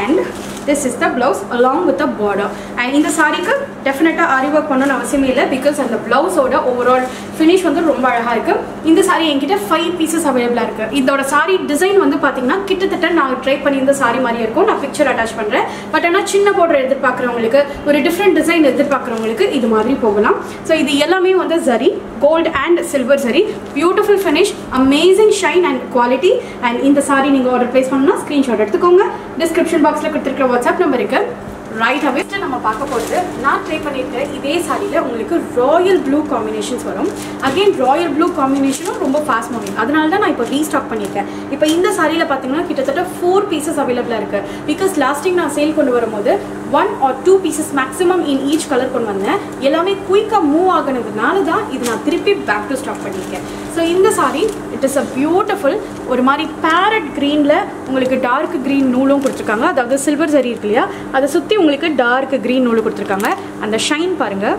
and this is the blouse along with the border and இந்த சாரிக்கு டெஃபினட்டாக ஆரி ஒர்க் பண்ணணும்னு அவசியமே இல்லை பிகாஸ் அந்த பிளவுஸோட ஓவரால் ஃபினிஷ் வந்து ரொம்ப அழகாக இருக்குது இந்த சாரி என்கிட்ட ஃபைவ் பீசஸ் அவைலபிளாக இருக்குது இதோட சாரி டிசைன் வந்து பார்த்தீங்கன்னா கிட்டத்தட்ட நான் ட்ரை பண்ணியிருந்த சாரி மாதிரி இருக்கும். நான் பிக்சர் அட்டாச் பண்ணுறேன் பட் ஆனால் சின்ன பார்டர் எதிர்பார்க்குறவங்களுக்கு ஒரு டிஃப்ரெண்ட் டிசைன் எதிர்பார்க்குறவங்களுக்கு இது மாதிரி போகலாம். ஸோ இது எல்லாமே வந்து zari gold and silver zari beautiful finish amazing shine and quality and இந்த சாரி நீங்கள் ஆர்டர் ப்ளேஸ் பண்ணணும்னா ஸ்க்ரீன்ஷாட் எடுத்துக்கோங்க. டிஸ்கிரிப்ஷன் பாக்ஸில் கொடுத்துருக்க வாட்ஸ்அப் நம்பருக்கு ரைட் அவே நம்ம பார்க்க போகிறது நான் ட்ரை பண்ணியிருக்க இதே சாரியில் உங்களுக்கு ராயல் ப்ளூ காம்பினேஷன்ஸ் வரும். அகெயின் ராயல் ப்ளூ காம்பினேஷனும் ரொம்ப ஃபாஸ்ட் மூவிங் அதனால தான் நான் இப்போ ரீஸ்டாக் பண்ணியிருக்கேன் இப்போ இந்த சாரியில் பார்த்தீங்கன்னா கிட்டத்தட்ட ஃபோர் பீசஸ் அவைலபிளாக இருக்குது பிகாஸ் லாஸ்டிங் நான் சேல் கொண்டு வரும்போது one or two pieces maximum in each colour கொண்டு வந்தேன். எல்லாமே குயிக்காக மூவ் ஆகினதுனால தான் இது நான் திருப்பி பேக் டு ஸ்டாக் பண்ணியிருக்கேன் ஸோ இந்த saree it is a beautiful ஒரு மாதிரி பேரட் க்ரீனில் உங்களுக்கு டார்க் க்ரீன் நூலும் கொடுத்துருக்காங்க. அதாவது சில்வர் சரி இருக்கு இல்லையா? அதை சுற்றி உங்களுக்கு டார்க் க்ரீன் நூல் கொடுத்துருக்காங்க. அந்த ஷைன் பாருங்கள்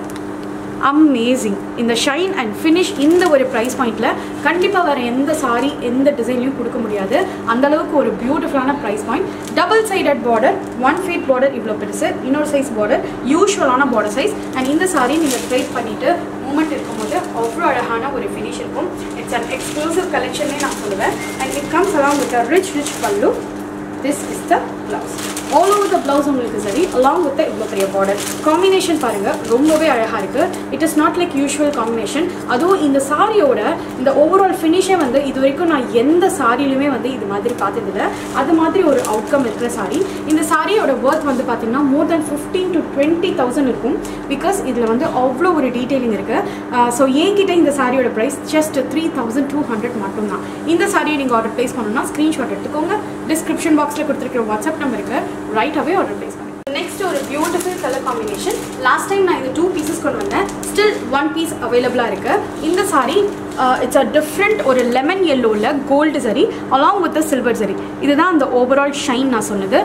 அமேசிங் இந்த ஷைன் அண்ட் ஃபினிஷ் இந்த ஒரு ப்ரைஸ் பாயிண்ட்டில் கண்டிப்பாக வேறு எந்த சாரி எந்த டிசைன்லையும் கொடுக்க முடியாது. அந்தளவுக்கு ஒரு பியூட்டிஃபுல்லான price point double sided border one feet border இவ்வளோ பெருசு. இன்னொரு சைஸ் பார்டர் யூஸ்வலான பார்டர் சைஸ் அண்ட் இந்த சாரி நீங்கள் ட்ரை பண்ணிவிட்டு மூமெண்ட் இருக்கும்போது அவ்வளோ அழகான ஒரு ஃபினிஷ் இருக்கும். இட்ஸ் அன் எக்ஸ்க்ளூசிவ் கலெக்ஷனே நான் சொல்லுவேன் and it comes along with rich rich pallu this is the blouse all over the blouse உங்களுக்கு சரி அலாங் வித் இவ்வளோ பெரிய பார்டர் காம்பினேஷன் பாருங்கள் ரொம்பவே அழகாக இருக்குது it is not like usual combination அதுவும் இந்த சாரியோட இந்த ஓவரால் ஃபினிஷே வந்து இது வரைக்கும் நான் எந்த சாரியிலுமே வந்து இது மாதிரி பார்த்ததில்ல அது மாதிரி ஒரு அவுட்கம் இருக்கிற சாரி இந்த சாரியோட ஒர்த் வந்து பார்த்தீங்கன்னா more than fifteen to twenty thousand இருக்கும். பிகாஸ் இதில் வந்து அவ்வளோ ஒரு டீட்டெயிலிங் இருக்குது ஸோ என்கிட்ட இந்த சாரியோட price just three thousand two hundred மட்டும்தான். இந்த சாரியை நீங்கள் ஆர்டர் ப்ளேஸ் பண்ணணும்னா ஸ்க்ரீன்ஷாட் எடுத்துக்கோங்க. டிஸ்கிரிப்ஷன் பாக்ஸில் கொடுத்துருக்கிற WhatsApp right away order place பண்ணுங்க நெக்ஸ்ட் ஒரு beautiful colour combination last time நான் இந்த டூ பீசஸ் கொண்டு வந்தேன். ஸ்டில் ஒன் பீஸ் அவைலபிளாக இருக்குது இந்த சாரி இட்ஸ் அ டிஃப்ரெண்ட் ஒரு lemon எல்லோவில் gold zari along with silver zari இதுதான் அந்த ஓவரால் ஷைன் நான் சொன்னது.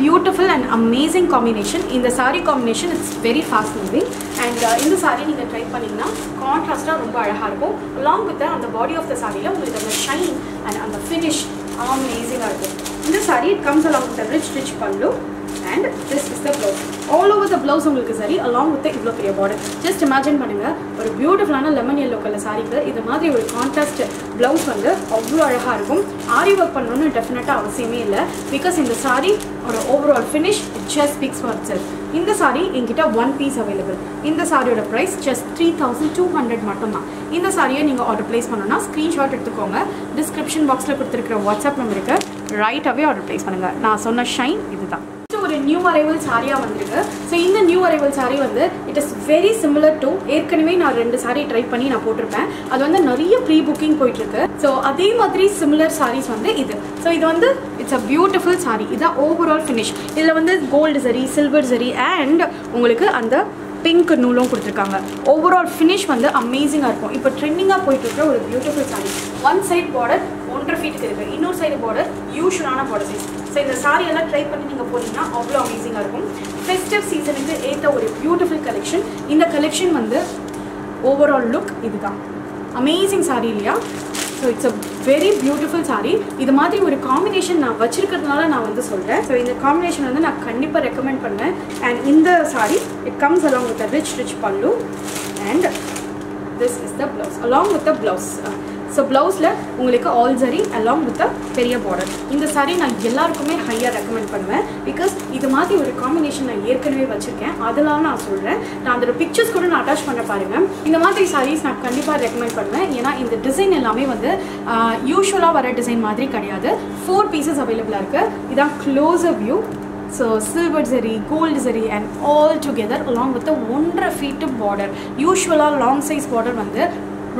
பியூட்டிஃபுல் அண்ட் அமேசிங் காம்பினேஷன் இந்த saree combination it's very fast moving and இந்த சாரீ நீங்கள் ட்ரை பண்ணிங்கன்னா கான்ட்ராஸ்ட்டாக ரொம்ப அழகாக இருக்கும். அலாங் வித் அந்த பாடி ஆஃப் த சாரியில் உங்களுக்கு அந்த ஷைன் அண்ட் அந்த ஃபினிஷ் அமேசிங்காக இருக்கும். இந்த saree it comes along with rich rich pallu and this is the blouse all over the blouse உங்களுக்கு சரி அலாங் வித் இவ்வளோ பெரிய பார்டர் ஜஸ்ட் இமேஜின் பண்ணுங்கள் ஒரு பியூட்டிஃபுல்லான லெமன் எல்லோ கலர் சாரிக்கு இது மாதிரி ஒரு கான்ட்ராஸ்ட் ப்ளவுஸ் வந்து அவ்வளோ அழகாக இருக்கும். ஆரி ஒர்க் பண்ணணும்னு டெஃபினட்டாக அவசியமே இல்லை. பிகாஸ் இந்த சாரி ஒரு overall finish just speaks for self இந்த சாரி என்கிட்ட ஒன் பீஸ் அவைலபிள் இந்த சாரியோட price just three thousand two hundred மட்டும்தான். இந்த சாரியை நீங்கள் ஆர்டர் ப்ளேஸ் பண்ணணும்னா ஸ்க்ரீன்ஷாட் எடுத்துக்கோங்க. டிஸ்கிரிப்ஷன் பாக்ஸில் கொடுத்துருக்கிற வாட்ஸ்அப் நம்பருக்கு ரைட்டாகவே ஆர்டர் ப்ளேஸ் பண்ணுங்கள் நான் சொன்ன ஷைன் இதுதான். நியூ அரைவல் சாரியாக வந்திருக்கு. ஸோ இந்த நியூ அரைவல் சாரி வந்து it is very similar to ஏற்கனவே நான் ரெண்டு சாரி ட்ரை பண்ணி நான் போட்டிருப்பேன். அது வந்து நிறைய ப்ரீ புக்கிங் போயிட்டுருக்கு. ஸோ அதே மாதிரி சிமிலர் சாரீஸ் வந்து இது. ஸோ இது வந்து இட்ஸ் அ பியூட்டிஃபுல் சாரி இதுதான் ஓவரால் ஃபினிஷ் இதில் வந்து gold zari silver zari and உங்களுக்கு அந்த பிங்க் நூலும் கொடுத்துருக்காங்க. ஓவரால் ஃபினிஷ் வந்து அமேசிங்காக இருக்கும். இப்போ ட்ரெண்டிங்காக போயிட்டு இருக்கிற ஒரு beautiful saree one side border ஒன்றரை ஃபீட்டுக்கு இருக்குது இன்னொரு சைடு பார்டர் யூஷுவலான பார்டர் சைஸ் ஸோ இந்த சாரி எல்லாம் ட்ரை பண்ணி நீங்கள் போனீங்கன்னா அவ்வளோ அமேசிங்காக இருக்கும். ஃபெஸ்டிவ் சீசனுக்கு ஏற்ற ஒரு பியூட்டிஃபுல் கலெக்ஷன் இந்த கலெக்ஷன் வந்து ஓவரால் லுக் இதுதான். அமேசிங் சாரி இல்லையா? So it's a very beautiful saree இது மாதிரி ஒரு காம்பினேஷன் நான் வச்சுருக்கிறதுனால நான் வந்து சொல்கிறேன் ஸோ இந்த காம்பினேஷன் வந்து நான் கண்டிப்பாக ரெக்கமெண்ட் பண்ணுவேன். அண்ட் இந்த saree it comes along with rich rich pallu and this is the blouse along with the blouse so ப்ளவுஸில் உங்களுக்கு ஆல் சரி அலாங் வித் அ பெரிய பார்டர் இந்த சாரீ நான் எல்லாருக்குமே ஹையாக ரெக்கமெண்ட் பண்ணுவேன். பிகாஸ் இது மாதிரி ஒரு காம்பினேஷன் நான் ஏற்கனவே வச்சுருக்கேன். அதெல்லாம் நான் சொல்கிறேன் நான் அதோட பிக்சர்ஸ் கூட நான் அட்டாச் பண்ண பாருங்கள் இந்த மாதிரி சாரீஸ் நான் கண்டிப்பாக ரெக்கமெண்ட் பண்ணுவேன். ஏன்னா இந்த டிசைன் எல்லாமே வந்து யூஸ்வலாக வர டிசைன் மாதிரி கிடையாது. ஃபோர் பீசஸ் அவைலபிளாக இருக்குது இதான் க்ளோஸர் வியூ ஸோ சில்வர் சரி கோல்டு சரி and all together along with ஒன்றரை ஃபீட்டு பார்டர் யூஸ்வலாக லாங் சைஸ் பார்டர் வந்து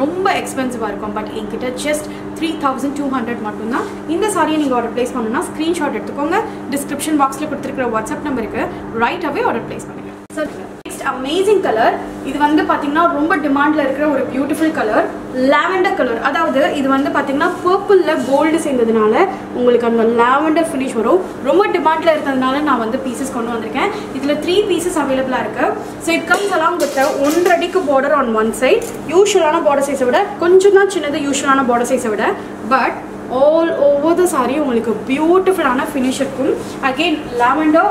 ரொம்ப எக்ஸ்பென்சிவாக இருக்கும். பட் என்கிட்ட just three thousand two hundred மட்டும்தான். இந்த சாரியை நீங்கள் ஆர்டர் ப்ளேஸ் பண்ணணும்னா ஸ்க்ரீன்ஷாட் எடுத்துக்கோங்க. டிஸ்கிரிப்ஷன் பாக்ஸில் கொடுத்துருக்கிற வாட்ஸ்அப் நம்பருக்கு ரைட் அவே ஆர்டர் பிளேஸ் பண்ணுங்கள் சார் அமேசிங் கலர் இது வந்து பார்த்தீங்கன்னா ரொம்ப டிமாண்டில் இருக்கிற ஒரு பியூட்டிஃபுல் கலர் லாவெண்டர் கலர் அதாவது இது வந்து பார்த்தீங்கன்னா பர்பிளில் கோல்டு சேர்ந்ததுனால உங்களுக்கு அந்த லாவெண்டர் ஃபினிஷ் வரும். ரொம்ப டிமாண்டில் இருக்கிறதுனால நான் வந்து பீசஸ் கொண்டு வந்திருக்கேன். இதில் த்ரீ பீசஸ் அவைலபிளாக இருக்குது so it comes along with ஒன்றரை அடிக்கு பார்டர் ஆன் ஒன் சைட் யூஸ்வலான பார்டர் சைஸை விட கொஞ்சம் தான் சின்னது யூஸ்வலான பார்டர் சைஸை விட. But all over the sari உங்களுக்கு பியூட்டிஃபுல்லான ஃபினிஷ் இருக்கும் அகெயின் லாவெண்டர்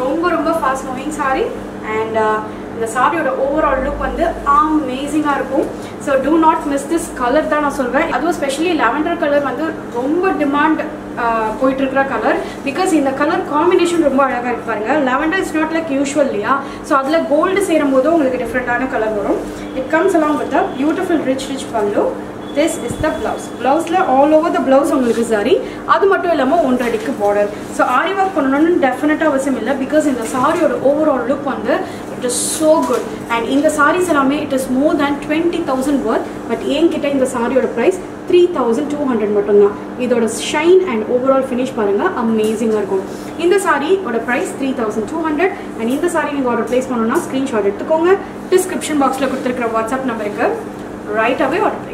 ரொம்ப ரொம்ப fast moving sari and uh, இந்த சாரியோட ஓவரால் லுக் வந்து அமேசிங்காக இருக்கும். So do not miss this colour தான் நான் சொல்வேன். அதுவும் ஸ்பெஷலி லெவண்டர் கலர் வந்து ரொம்ப டிமாண்ட் uh, போயிட்டுருக்கிற கலர் பிகாஸ் இந்த கலர் காம்பினேஷன் ரொம்ப அழகாக இருக்கு பாருங்க. Lavender is not like usual இல்லையா? ஸோ அதில் கோல்டு சேரும் போது உங்களுக்கு டிஃப்ரெண்ட்டான கலர் வரும். It comes along with a beautiful rich rich pallu this is the blouse பிளவுஸில் all over the blouse உங்களுக்கு சாரி அது மட்டும் இல்லாமல் ஒன்றடிக்கு அடிக்கு பார்டர் ஸோ ஆரி ஒர்க் பண்ணணும்னு டெஃபினட்டாக அவசியம் இல்லை. பிகாஸ் இந்த சாரியோட ஓவரால் லுக் வந்து it is so good and இந்த சாரீஸ் எல்லாமே it is more than twenty thousand worth but என்கிட்ட இந்த சாரியோட price three thousand two hundred மட்டும்தான். இதோட ஷைன் அண்ட் ஓவரால் ஃபினிஷ் பாருங்கள் அமேசிங்காக இருக்கும். இந்த சாரியோட price three thousand two hundred and இந்த சாரி நீங்கள் ஆர்டர் ப்ளேஸ் பண்ணணும்னா ஸ்க்ரீன்ஷாட் எடுத்துக்கோங்க. டிஸ்கிரிப்ஷன் பாக்ஸில் கொடுத்துருக்கிற வாட்ஸ்அப் நம்பருக்கு ரைட்டாகவே அவே ஆர்டர்